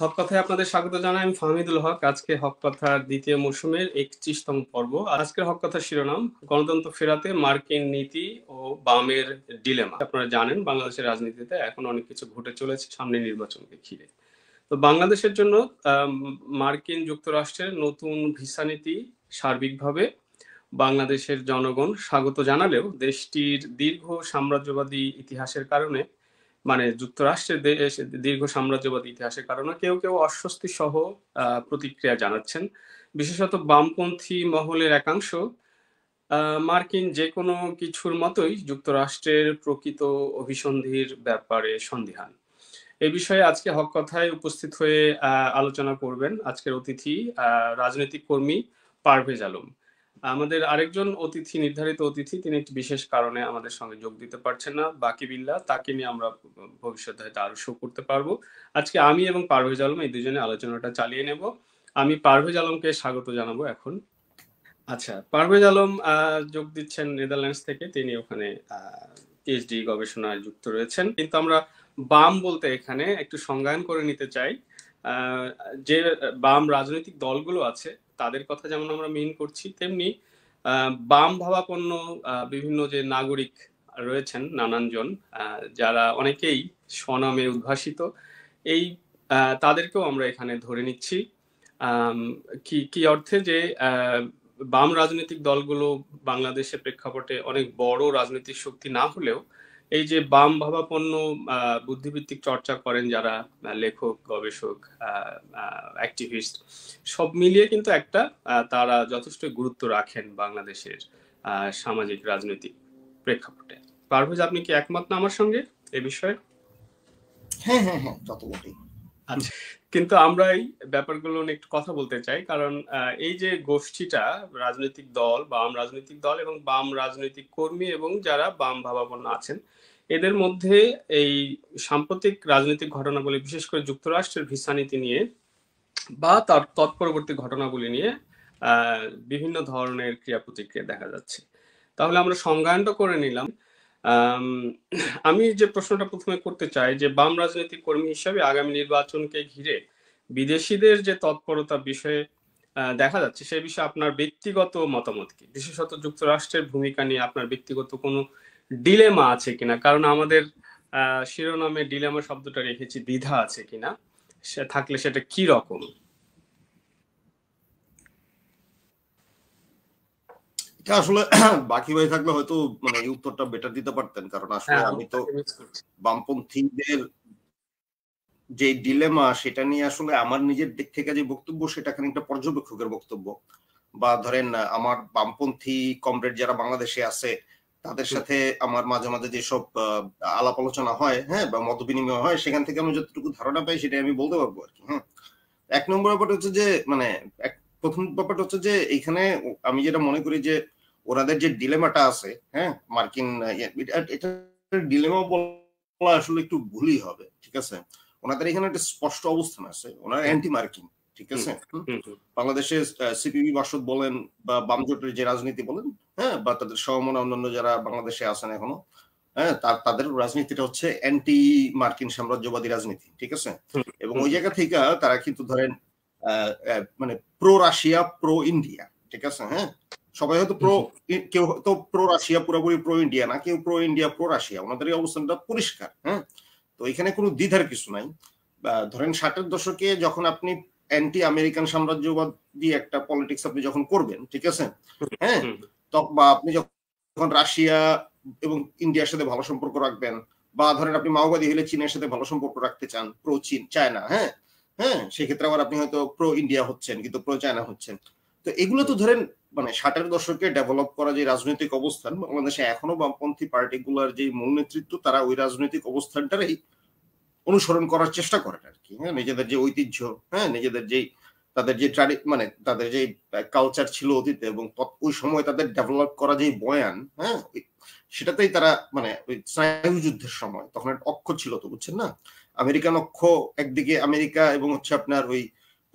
হক কথায় আপনাদের স্বাগত জানাই, আমি ফাহমিদুল হক। আজকে হক কথার দ্বিতীয় মৌসুমের একত্রিশতম পর্ব। আজকের হক কথার শিরোনাম, গণতন্ত্র ফেরাতে মার্কিন নীতি ও বামের ডিলেমা। আপনারা জানেন, বাংলাদেশের রাজনীতিতে এখন অনেক কিছু ঘটে চলেছে সামনে নির্বাচনকে ঘিরে। তো বাংলাদেশের জন্য মার্কিন যুক্তরাষ্ট্রের নতুন ভিসা নীতি সার্বিকভাবে বাংলাদেশের জনগণ স্বাগত জানালেও দেশটির দীর্ঘ সাম্রাজ্যবাদী ইতিহাসের কারণে মানে যুক্তরাষ্ট্রের দীর্ঘ সাম্রাজ্যবাদী ইতিহাসের কারণে কেউ কেউ অস্বস্তি সহ প্রতিক্রিয়া জানাচ্ছেন। বিশেষত বামপন্থী মহলের একাংশ মার্কিন যে কোনো কিছুর মতোই যুক্তরাষ্ট্রের প্রকৃত অভিসন্ধির ব্যাপারে সন্দিহান। এ বিষয়ে আজকে হক কথায় উপস্থিত হয়ে আলোচনা করবেন আজকের অতিথি রাজনৈতিক কর্মী পারভেজ আলম। আমাদের আরেকজন অতিথি, নির্ধারিত অতিথি, তিনি একটি বিশেষ কারণে আমাদের সঙ্গে যোগ দিতে পারছেন না, বাকি বিল্লা, তাকে নিয়ে আমরা ভবিষ্যতে হয়তো আরও শো করতে পারব। আজকে আমি এবং পারভেজ আলম এই দুজনে আলোচনাটা চালিয়ে নেব। আমি পারভেজ আলমকে স্বাগত জানাব এখন। আচ্ছা পারভেজ আলম যোগ দিচ্ছেন নেদারল্যান্ডস থেকে, তিনি ওখানে পিএইচডি গবেষণায় যুক্ত রয়েছেন। কিন্তু আমরা বাম বলতে এখানে একটু সংজ্ঞায়ন করে নিতে চাই। যে বাম রাজনৈতিক দলগুলো আছে তাদের কথা যেমন আমরা মেন করছি, তেমনি বাম ভাবাপন্ন বিভিন্ন যে নাগরিক রয়েছেন নানানজন যারা অনেকেই স্বনামে উদ্ভাসিত, এই তাদেরকেও আমরা এখানে ধরে নিচ্ছি। কি কি অর্থে যে বাম রাজনৈতিক দলগুলো বাংলাদেশের প্রেক্ষাপটে অনেক বড় রাজনৈতিক শক্তি না হলেও এই যে বাম ভাবাপন্ন বুদ্ধিভিত্তিক চর্চা করেন যারা লেখক গবেষক অ্যাক্টিভিস্ট সব মিলিয়ে কিন্তু একটা তারা যথেষ্ট গুরুত্ব রাখেন বাংলাদেশের সামাজিক রাজনৈতিক প্রেক্ষাপটে। পারভেজ আপনি কি একমত না আমার সঙ্গে এ বিষয়ে? হ্যাঁ হ্যাঁ হ্যাঁ আচ্ছা কিন্তু আমরা এই ব্যাপারগুলো নিয়ে একটু কথা বলতে চাই। কারণ এই যে গোষ্ঠীটা, রাজনৈতিক দল, বাম রাজনৈতিক দল এবং বাম রাজনৈতিক কর্মী এবং যারা বাম ভাবাপন্ন আছেন, এদের মধ্যে এই সাম্প্রতিক রাজনৈতিক ঘটনাগুলি, বিশেষ করে যুক্তরাষ্ট্রের ভিসা নীতি নিয়ে বা তার তৎপরবর্তী ঘটনাগুলি নিয়ে বিভিন্ন ধরনের ক্রিয়া প্রতিক্রিয়া দেখা যাচ্ছে। তাহলে আমরা সংজ্ঞায়নটা করে নিলাম আমি যে প্রশ্নটা প্রথমে করতে চাই যে বাম রাজনৈতিক কর্মী হিসাবে আগামী নির্বাচনকে ঘিরে বিদেশিদের যে তৎপরতা বিষয়ে দেখা যাচ্ছে সে বিষয়ে আপনার ব্যক্তিগত মতামত কি? বিশেষত যুক্তরাষ্ট্রের ভূমিকা নিয়ে আপনার ব্যক্তিগত কোনো ডিলেমা আছে কিনা? কারণ আমাদের শিরোনামে ডিলেমা শব্দটা রেখেছি, দ্বিধা আছে কিনা? সে থাকলে সেটা কি রকম? আসলে বাকি হয়ে থাকলে হয়তো মানে এই উত্তরটা বেটার দিতে পারতেন। কারণ আসলে হ্যাঁ, আমি তো বামপন্থীদের যে ডিলেমা সেটা নিয়ে আসলে আমার নিজের দিক থেকে যে বক্তব্য সেটা খানিকটা পর্যবেক্ষকের বক্তব্য। বা ধরেন আমার বামপন্থী কমরেড যারা বাংলাদেশে আছে তাদের সাথে আমার মাঝে মাঝে যেসব আলাপ আলোচনা হয় হ্যাঁ বা মত বিনিময় হয় সেখান থেকে আমি যতটুকু ধারণা পাই সেটাই আমি বলতে পারব আর কি হ্যাঁ। এক নম্বর ব্যাপারটা হচ্ছে যে মানে প্রথম ব্যাপারটা হচ্ছে যে এইখানে আমি যেটা মনে করি যে ওনাদের যে ডিলেমাটা আছে হ্যাঁ মার্কিন এটা ডিলেমা বলা আসলে একটু ভুলই হবে ঠিক আছে? ওনাদের এখানে একটা স্পষ্ট অবস্থান আছে ওনার অ্যান্টি মার্কিন ঠিক আছে? বাংলাদেশের সিপিবি বাসদ বলেন বা বামজোটের যে রাজনীতি বলেন হ্যাঁ বা তাদের সহমনা অন্যান্য যারা বাংলাদেশে আছেন এখনও হ্যাঁ তাদের রাজনীতিটা হচ্ছে অ্যান্টি মার্কিন সাম্রাজ্যবাদী রাজনীতি ঠিক আছে? এবং ওই জায়গা থেকে তারা কিন্তু ধরেন মানে প্রো রাশিয়া প্রো ইন্ডিয়া ঠিক আছে হ্যাঁ? সবাই হয়তো প্রো কেউ হয়তো প্রো রাশিয়া পুরোপুরি প্রো ইন্ডিয়া না কেউ প্রো ইন্ডিয়া প্রো রাশিয়া ওনাদের এই অবস্থানটা পরিষ্কার হ্যাঁ তো এখানে কোনো দ্বিধার কিছু নাই। ধরেন ষাটের দশকে যখন আপনি অ্যান্টি আমেরিকান সাম্রাজ্যবাদী একটা পলিটিক্স আপনি যখন করবেন ঠিক আছে? হ্যাঁ? বা আপনি যখন রাশিয়া এবং ইন্ডিয়ার সাথে ভালো সম্পর্ক রাখবেন বা ধরেন আপনি মাওবাদী হলে চীনের সাথে ভালো সম্পর্ক রাখতে চান প্রো চীন চায়না হ্যাঁ? হ্যাঁ? সেক্ষেত্রে আবার আপনি হয়তো প্রো ইন্ডিয়া হচ্ছেন কিন্তু প্রো চায়না হচ্ছেন। তো এগুলো তো ধরেন মানে ষাটের দশকে ডেভেলপ করা যে রাজনৈতিক অবস্থান, বাংলাদেশে এখনও বামপন্থী পার্টিগুলার যে মূল নেতৃত্ব, তারা ওই রাজনৈতিক অবস্থানটারই অনুসরণ করার চেষ্টা করেন আর কি হ্যাঁ? নিজেদের যে ঐতিহ্য হ্যাঁ? নিজেদের যেই তাদের যে মানে তাদের যে কালচার ছিল অতীতে এবং ওই সময় তাদের ডেভেলপ করা যে বয়ান হ্যাঁ? সেটাতেই তারা মানে ওই স্নায়ু যুদ্ধের সময়, তখন একটা অক্ষ ছিল তো, বুঝছেন না? আমেরিকান অক্ষ, একদিকে আমেরিকা এবং হচ্ছে আপনার ওই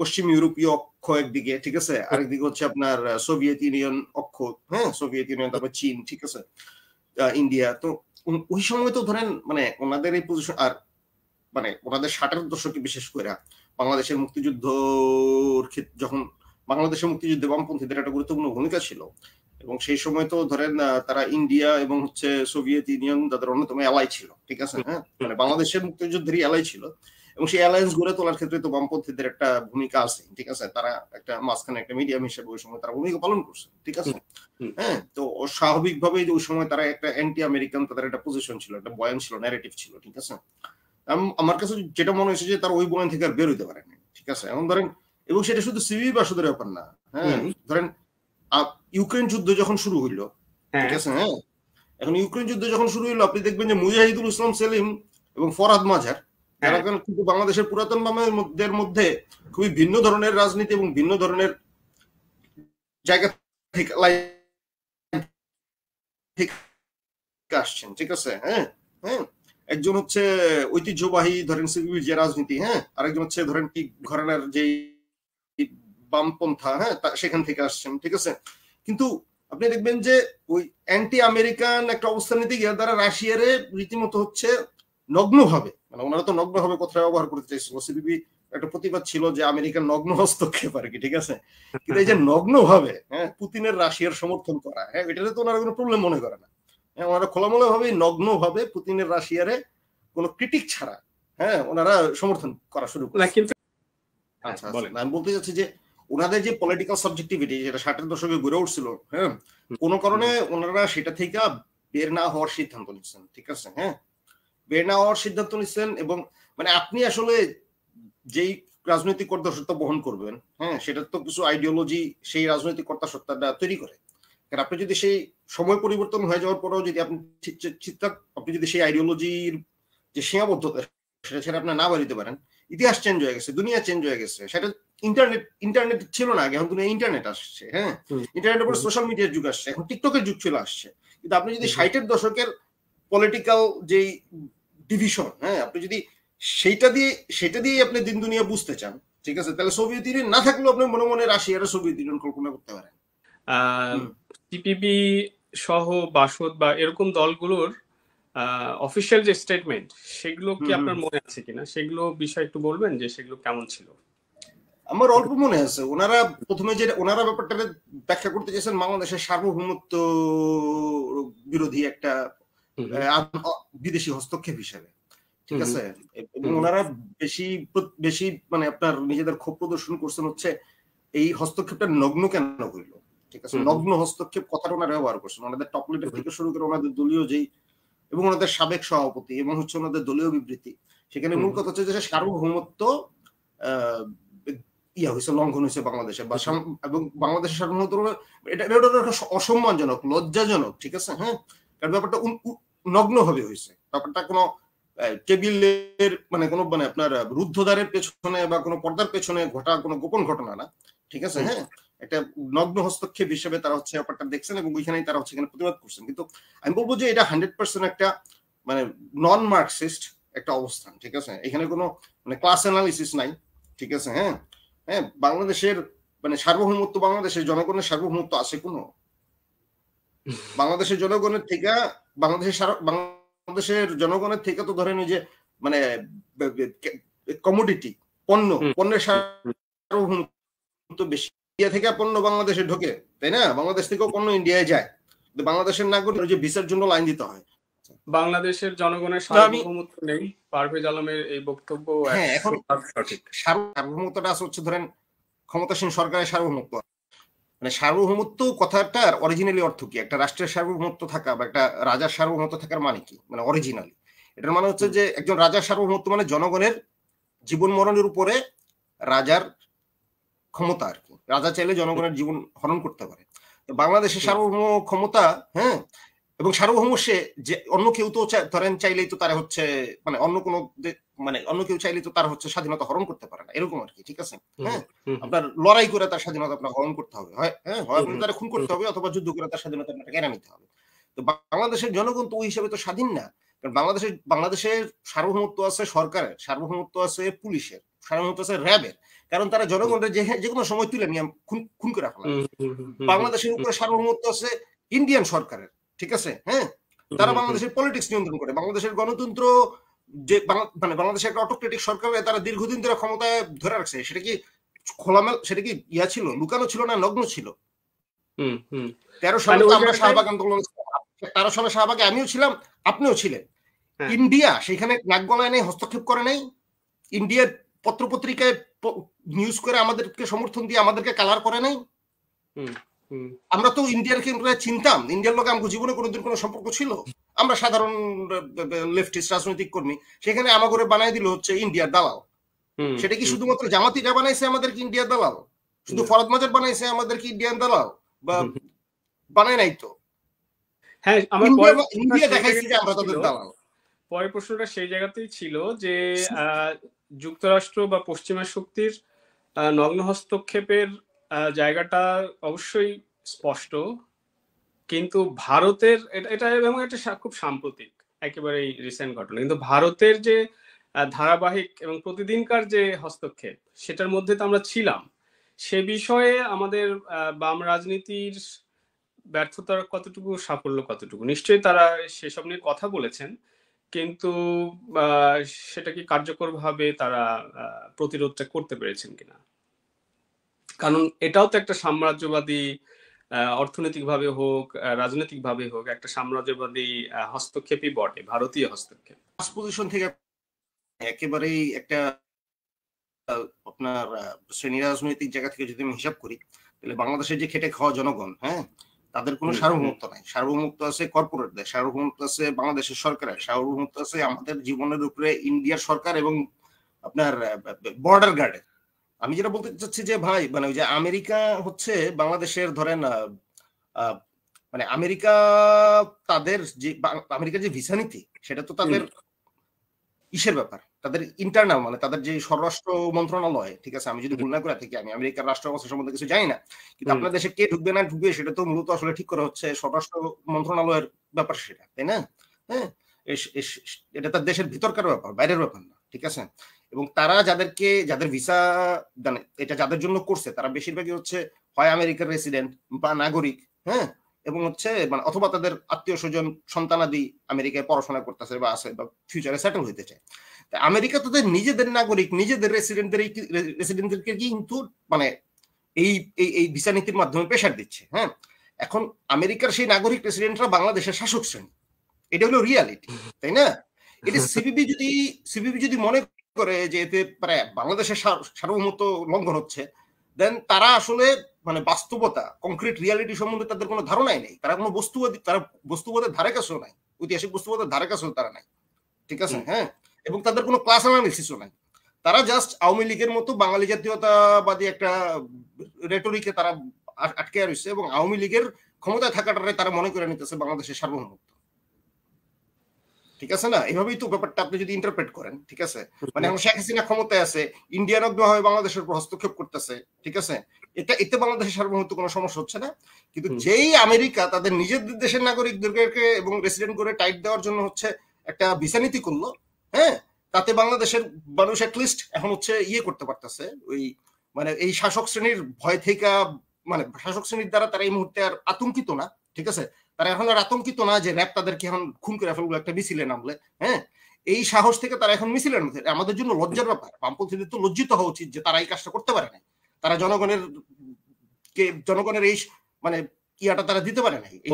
পশ্চিম ইউরোপীয় অক্ষ একদিকে ঠিক আছে? আরেকদিকে হচ্ছে আপনার সোভিয়েত ইউনিয়ন অক্ষ হ্যাঁ? সোভিয়েত ইউনিয়ন তারপর চীন ঠিক আছে? ইন্ডিয়া। তো ওই সময় তো ধরেন মানে ওনাদের এই পজিশন আর মানে ওনাদের ষাটের দশকে বিশেষ করে বাংলাদেশের মুক্তিযুদ্ধ যখন বাংলাদেশের মুক্তিযুদ্ধে বামপন্থীদের একটা গুরুত্বপূর্ণ ভূমিকা ছিল এবং সেই সময় তো ধরেন তারা ইন্ডিয়া এবং হচ্ছে সোভিয়েত ইউনিয়ন তাদের অন্যতম এলাই ছিল ঠিক আছে? হ্যাঁ? মানে বাংলাদেশের মুক্তিযুদ্ধেরই এলাই ছিল। এবং সেই অ্যালায়েন্স গড়ে তোলার ক্ষেত্রে তো বামপন্থীদের একটা ভূমিকা আছে ঠিক আছে? তারা একটা মাঝখানে একটা মিডিয়াম হিসেবে ওই সময় তারা ভূমিকা পালন করছে ঠিক আছে? হ্যাঁ তো স্বাভাবিকভাবে ওই সময় তারা একটা অ্যান্টি আমেরিকান তাদের একটা পজিশন ছিল একটা বয়ান ছিল ন্যারেটিভ ছিল ঠিক আছে? আমার কাছে যেটা মনে হয়েছে যে তারা ওই বয়ান থেকে আর বের হইতে পারেনি ঠিক আছে? এখন ধরেন এবং সেটা শুধু সিবি বাসুদের ব্যাপার না হ্যাঁ? ধরেন ইউক্রেন যুদ্ধ যখন শুরু হইল ঠিক হ্যাঁ। আছে? হ্যাঁ? এখন ইউক্রেন যুদ্ধ যখন শুরু হইল আপনি দেখবেন যে মুজাহিদুল ইসলাম সেলিম এবং ফরাদ মাঝার যারা কিন্তু বাংলাদেশের পুরাতন বামের মধ্যে খুবই ভিন্ন ধরনের রাজনীতি এবং ভিন্ন ধরনের জায়গা থেকে আসছেন, ঠিক আছে? হ্যাঁ হ্যাঁ। একজন হচ্ছে ঐতিহ্যবাহী, ধরেন সিবিবির যে রাজনীতি হ্যাঁ? আরেকজন হচ্ছে ধরেন কি ঘরানার যে বামপন্থা হ্যাঁ? সেখান থেকে আসছেন, ঠিক আছে? কিন্তু আপনি দেখবেন যে ওই অ্যান্টি আমেরিকান একটা অবস্থান নিতে গিয়ে তারা রাশিয়ারে রীতিমতো হচ্ছে নগ্নভাবে মানে ওনারা তো নগ্নভাবে কথাটা ব্যবহার করতে চাইছিল? সিবিবি একটা প্রতিবাদ ছিল যে আমেরিকার নগ্ন হস্তক্ষেপ আর কি ঠিক আছে? কিন্তু এই যে নগ্নভাবে হ্যাঁ পুতিনের রাশিয়ার সমর্থন করা হ্যাঁ এটাতে তো ওনারা কোনো প্রবলেম মনে করে না। হ্যাঁ ওনারা খোলামোলা ভাবে নগ্ন ভাবে পুতিনের রাশিয়ারে কোনো ক্রিটিক ছাড়া হ্যাঁ ওনারা সমর্থন করা শুরু করে আচ্ছা, আচ্ছা আমি বলতে চাচ্ছি যে ওনাদের যে পলিটিক্যাল সাবজেক্টিভিটি যেটা ষাটের দশকে গড়ে উঠছিল হ্যাঁ কোনো কারণে ওনারা সেটা থেকে বের না হওয়ার সিদ্ধান্ত নিচ্ছেন ঠিক আছে হ্যাঁ? বের না হওয়ার সিদ্ধান্ত নিচ্ছেন এবং মানে আপনি আসলে যেই রাজনৈতিক কর্তাসত্তা বহন করবেন হ্যাঁ সেটা তো কিছু আইডিওলজি সেই রাজনৈতিক কর্তাসত্তাটা তৈরি করে। কারণ আপনি যদি সেই সময় পরিবর্তন হয়ে যাওয়ার পরেও যদি আপনি আপনি যদি সেই আইডিওলজির যে সীমাবদ্ধতা সেটা ছেড়ে আপনার না বাড়িতে পারেন ইতিহাস চেঞ্জ হয়ে গেছে দুনিয়া চেঞ্জ হয়ে গেছে সেটা ইন্টারনেট ইন্টারনেট ছিল না আগে এখন দুনিয়া ইন্টারনেট আসছে হ্যাঁ? ইন্টারনেটের পর সোশ্যাল মিডিয়ার যুগ আসছে এখন টিকটকের যুগ চলে আসছে। কিন্তু আপনি যদি ষাটের দশকের পলিটিক্যাল যেই ডিভিশন হ্যাঁ? আপনি যদি সেইটা দিয়ে সেটা দিয়ে আপনি দিন দুনিয়া বুঝতে চান ঠিক আছে? তাহলে সোভিয়েত ইউনিয়ন না থাকলেও আপনি মনে মনে রাশিয়ার সোভিয়েত ইউনিয়ন কল্পনা করতে পারেন। টিপিপি সহ বাসদ বা এরকম দলগুলোর অফিসিয়াল যে স্টেটমেন্ট সেগুলো কি আপনার মনে আছে কিনা? সেগুলো বিষয় একটু বলবেন যে সেগুলো কেমন ছিল? আমার অল্প মনে আছে। ওনারা প্রথমে যে ওনারা ব্যাপারটা ব্যাখ্যা করতে চেয়েছেন বাংলাদেশের সার্বভৌমত্ব বিরোধী একটা বিদেশি হস্তক্ষেপ হিসেবে ঠিক আছে? এবং ওনারা বেশি বেশি মানে আপনার নিজেদের ক্ষোভ প্রদর্শন করছেন হচ্ছে এই হস্তক্ষেপটা নগ্ন কেন হইল? ঠিক আছে? নগ্ন হস্তক্ষেপ কথাটা ওনারা ব্যবহার করছেন। ওনাদের টপ লিডার থেকে শুরু করে ওনাদের দলীয় যেই এবং ওনাদের সাবেক সভাপতি এবং হচ্ছে ওনাদের দলীয় বিবৃতি সেখানে মূল কথা হচ্ছে যে সার্বভৌমত্ব ইয়া হয়েছে লঙ্ঘন হয়েছে বাংলাদেশে বা এবং বাংলাদেশের সার্বভৌমত্ব এটা একটা অসম্মানজনক লজ্জাজনক ঠিক আছে? হ্যাঁ? কারণ ব্যাপারটা নগ্ন ভাবে হয়েছে। ব্যাপারটা কোনো টেবিলের মানে কোনো মানে আপনার রুদ্ধদ্বারের পেছনে বা কোনো পর্দার পেছনে ঘটা কোনো গোপন ঘটনা না। ঠিক আছে? হ্যাঁ? একটা নগ্ন হস্তক্ষেপ হিসেবে তারা হচ্ছে ব্যাপারটা দেখছেন এবং ওইখানেই তারা হচ্ছে এখানে প্রতিবাদ করছেন। কিন্তু আমি বলব যে এটা হান্ড্রেড পার্সেন্ট একটা মানে নন মার্কসিস্ট একটা অবস্থান ঠিক আছে? এখানে কোনো মানে ক্লাস অ্যানালিসিস নাই ঠিক আছে? হ্যাঁ? হ্যাঁ? বাংলাদেশের মানে সার্বভৌমত্ব বাংলাদেশের জনগণের সার্বভৌমত্ব আছে কোনো? বাংলাদেশের জনগণের থেকে বাংলাদেশের বাংলাদেশের জনগণের থেকে তো ধরেন যে মানে কমোডিটি পণ্য পণ্যের সার্বভৌমত্ব বেশি। ইন্ডিয়া থেকে পণ্য বাংলাদেশে ঢোকে তাই না? বাংলাদেশ থেকেও পণ্য ইন্ডিয়ায় যায়। বাংলাদেশের নাগরিক যে ভিসার জন্য লাইন দিতে হয়। বাংলাদেশের জনগণের সার্বভৌমত্ব নেই। পারভেজ আলমের এই বক্তব্য হ্যাঁ এখন সঠিক। সার্বভৌমত্বটা হচ্ছে ধরেন ক্ষমতাসীন সরকারের সার্বভৌমত্ব। মানে সার্বভৌমত্ব কথাটার অরিজিনালি অর্থ কি? একটা রাষ্ট্রের সার্বভৌমত্ব থাকা বা একটা রাজার সার্বভৌমত্ব থাকার মানে কি? মানে অরিজিনালি এটার মানে হচ্ছে যে একজন রাজার সার্বভৌমত্ব মানে জনগণের জীবন মরণের উপরে রাজার ক্ষমতা আর কি। রাজা চাইলে জনগণের জীবন হরণ করতে পারে। বাংলাদেশের সার্বভৌম ক্ষমতা হ্যাঁ এবং সার্বভৌম সে যে অন্য কেউ তো ধরেন চাইলেই তো তারা হচ্ছে মানে অন্য কোনো মানে অন্য কেউ চাইলে তো তার হচ্ছে স্বাধীনতা হরণ করতে পারে না এরকম আর কি ঠিক আছে? হ্যাঁ? আপনার লড়াই করে তার স্বাধীনতা আপনার হরণ করতে হবে হয় হ্যাঁ? হয় আপনি তারা খুন করতে হবে অথবা যুদ্ধ করে তার স্বাধীনতা আপনাকে কেনা নিতে হবে। তো বাংলাদেশের জনগণ তো ওই হিসাবে তো স্বাধীন না কারণ বাংলাদেশের বাংলাদেশের সার্বভৌমত্ব আছে সরকারের সার্বভৌমত্ব আছে পুলিশের সার্বভৌমত্ব আছে র্যাবের কারণ তারা জনগণের যে কোনো সময় তুলে নিয়ে খুন খুন করে ফেলা বাংলাদেশের উপরে সার্বভৌমত্ব আছে ইন্ডিয়ান সরকারের ঠিক আছে? হ্যাঁ? তারা বাংলাদেশের পলিটিক্স নিয়ন্ত্রণ করে বাংলাদেশের গণতন্ত্র যে মানে বাংলাদেশে একটা অটোক্রেটিক সরকার তারা দীর্ঘদিন ধরে ক্ষমতায় ধরে রাখছে। সেটা কি খোলামেল সেটা কি ইয়া ছিল? লুকানো ছিল না? নগ্ন ছিল? তেরো সালে মানে আমরা শাহবাগ আন্দোলন তেরো সালে শাহবাগে আমিও ছিলাম আপনিও ছিলেন। হ্যাঁ। ইন্ডিয়া সেখানে নাক গলায় নেই হস্তক্ষেপ করে নাই। ইন্ডিয়ার পত্র পত্রিকায় নিউজ করে আমাদেরকে সমর্থন দিয়ে আমাদেরকে কালার করে নাই। আমরা তো ইন্ডিয়ার চিনতাম। ইন্ডিয়ার লোক আমাকে জীবনে কোনোদিন কোনো সম্পর্ক ছিল? আমরা সাধারণ লেফটিস্ট রাজনৈতিক কর্মী সেখানে আমাকে বানাই দিল হচ্ছে ইন্ডিয়ার দালাল। সেটা কি শুধুমাত্র জামাতিটা বানাইছে আমাদেরকে ইন্ডিয়ার দালাল? শুধু ফরদ মাজার বানাইছে আমাদেরকে ইন্ডিয়ান দালাল? বা বানায় নাই তো? হ্যাঁ আমার ইন্ডিয়া দেখাইছে যে আমরা তাদের দালাল। পরের প্রশ্নটা সেই জায়গাতেই ছিল যে যুক্তরাষ্ট্র বা পশ্চিমা শক্তির নগ্ন হস্তক্ষেপের জায়গাটা অবশ্যই স্পষ্ট, কিন্তু ভারতের এটা এবং এটা খুব সাম্প্রতিক, একেবারেই রিসেন্ট ঘটনা। কিন্তু ভারতের যে ধারাবাহিক এবং প্রতিদিনকার যে হস্তক্ষেপ, সেটার মধ্যে তো আমরা ছিলাম। সে বিষয়ে আমাদের বাম রাজনীতির ব্যর্থতার কতটুকু, সাফল্য কতটুকু, নিশ্চয়ই তারা সেসব নিয়ে কথা বলেছেন, কিন্তু সেটা কি কার্যকরভাবে তারা প্রতিরোধটা করতে পেরেছেন কিনা? কারণ এটাও তো একটা সাম্রাজ্যবাদী অর্থনৈতিকভাবে হোক রাজনৈতিকভাবে হোক একটা সাম্রাজ্যবাদী হস্তক্ষেপই বটে ভারতীয় হস্তক্ষেপ। পজিশন থেকে একেবারেই একটা আপনার শ্রেণি রাজনৈতিক জায়গা থেকে যদি আমি হিসাব করি তাহলে বাংলাদেশের যে খেটে খাওয়া জনগণ হ্যাঁ তাদের কোনো সার্বভৌমত্ব নাই। সার্বভৌমত্ব আছে কর্পোরেটদের সার্বভৌমত্ব আছে বাংলাদেশের সরকারের সার্বভৌমত্ব আছে আমাদের জীবনের উপরে ইন্ডিয়ার সরকার এবং আপনার বর্ডার গার্ডের আমি যেটা বলতে চাচ্ছি যে ভাই মানে ওই যে আমেরিকা হচ্ছে বাংলাদেশের ধরেন মানে আমেরিকা তাদের যে আমেরিকার যে ভিসা নীতি সেটা তো তাদের ইসের ব্যাপার। তাদের ইন্টারনাল মানে তাদের যে স্বরাষ্ট্র মন্ত্রণালয় ঠিক আছে? আমি যদি ভুল না করে থাকি আমি আমেরিকার রাষ্ট্র অবস্থা সম্বন্ধে কিছু জানি না কিন্তু আপনার দেশে কে ঢুকবে না ঢুকবে সেটা তো মূলত আসলে ঠিক করা হচ্ছে স্বরাষ্ট্র মন্ত্রণালয়ের ব্যাপার সেটা তাই না? হ্যাঁ? এটা তার দেশের ভিতরকার ব্যাপার বাইরের ব্যাপার না ঠিক আছে? এবং তারা যাদেরকে যাদের ভিসা মানে এটা যাদের জন্য করছে তারা বেশিরভাগই হচ্ছে হয় আমেরিকার রেসিডেন্ট বা নাগরিক হ্যাঁ? এবং হচ্ছে মানে অথবা তাদের আত্মীয় স্বজন সন্তানাদি আমেরিকায় পড়াশোনা করতেছে বা আছে বা ফিউচারে সেটেল হইতে চায়। আমেরিকা তাদের নিজেদের নাগরিক নিজেদের রেসিডেন্টদের রেসিডেন্টদেরকে কিন্তু মানে এই এই ভিসা নীতির মাধ্যমে প্রেশার দিচ্ছে হ্যাঁ? এখন আমেরিকার সেই নাগরিক রেসিডেন্টরা বাংলাদেশের শাসক শ্রেণি। এটা হলো রিয়ালিটি তাই না? এটা সিবিবি যদি সিবিবি যদি মনে করে যে এতে প্রায় বাংলাদেশের সার্বভৌমত্ব লঙ্ঘন হচ্ছে দেন তারা আসলে মানে বাস্তবতা কংক্রিট রিয়ালিটি সম্বন্ধে তাদের কোনো ধারণাই নেই। তারা কোনো বস্তুবাদী তারা বস্তুবাদের ধারে কাছেও নাই। ঐতিহাসিক বস্তুবাদের ধারে কাছেও তারা নাই। ঠিক আছে? হ্যাঁ? এবং তাদের কোনো ক্লাস অ্যানালিসিসও নাই। তারা জাস্ট আওয়ামী লীগের মতো বাঙালি জাতীয়তাবাদী একটা রেটরিকে তারা আটকে রয়েছে এবং আওয়ামী লীগের ক্ষমতায় থাকাটারে তারা মনে করে নিতেছে বাংলাদেশের সার্বভৌমত্ব। ঠিক আছে না? এভাবেই তো ব্যাপারটা আপনি যদি ইন্টারপ্রেট করেন ঠিক আছে? মানে এখন শেখ হাসিনা ক্ষমতায় আছে ইন্ডিয়ান ভাবে বাংলাদেশের উপর হস্তক্ষেপ করতেছে ঠিক আছে? এটা এতে বাংলাদেশের সার্বভৌমত্ব কোনো সমস্যা হচ্ছে না। কিন্তু যেই আমেরিকা তাদের নিজেদের দেশের নাগরিকদেরকে এবং রেসিডেন্ট করে টাইট দেওয়ার জন্য হচ্ছে একটা ভিসা নীতি করল হ্যাঁ? তাতে বাংলাদেশের মানুষ অ্যাটলিস্ট এখন হচ্ছে ইয়ে করতে পারতেছে ওই মানে এই শাসক শ্রেণির ভয় থেকে মানে শাসক শ্রেণির দ্বারা তারা এই মুহূর্তে আর আতঙ্কিত না ঠিক আছে? তারা এখন আর আতঙ্কিত না যে র্যাব তাদেরকে এখন খুন করে ফেলব একটা মিছিলে নামলে হ্যাঁ? এই সাহস থেকে তারা এখন মিছিলের মধ্যে আমাদের জন্য লজ্জার ব্যাপার। বামপন্থীদের তো লজ্জিত হওয়া উচিত যে তারা এই কাজটা করতে পারে না তারা জনগণের কে জনগণের এই মানে ইয়াটা তারা দিতে পারে নাই। এই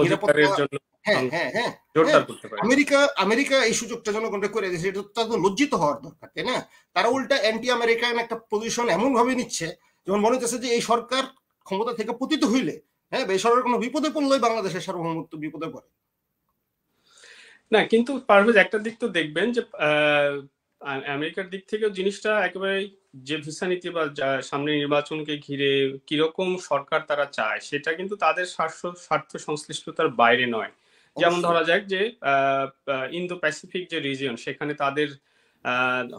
হ্যাঁ হ্যাঁ হ্যাঁ, হ্যাঁ। আমেরিকা আমেরিকা এই সুযোগটা জনগণকে করে দিয়েছে। এটা তো লজ্জিত হওয়ার দরকার তাই না? তারা উল্টা অ্যান্টি আমেরিকান একটা পজিশন এমন ভাবে নিচ্ছে যেমন মনে হচ্ছে যে এই সরকার ক্ষমতা থেকে পতিত হইলে হ্যাঁ বেসরকার কোনো বিপদে পড়লেই বাংলাদেশের সার্বভৌমত্ব বিপদে পড়ে। না কিন্তু পারভেজ একটা দিক তো দেখবেন যে আমেরিকার দিক থেকেও জিনিসটা একেবারে যে ভিসা নীতি বা সামনে নির্বাচনকে ঘিরে কীরকম সরকার তারা চায় সেটা কিন্তু তাদের স্বার্থ স্বার্থ সংশ্লিষ্টতার বাইরে নয়। যেমন ধরা যাক যে ইন্দো প্যাসিফিক যে রিজিয়ন সেখানে তাদের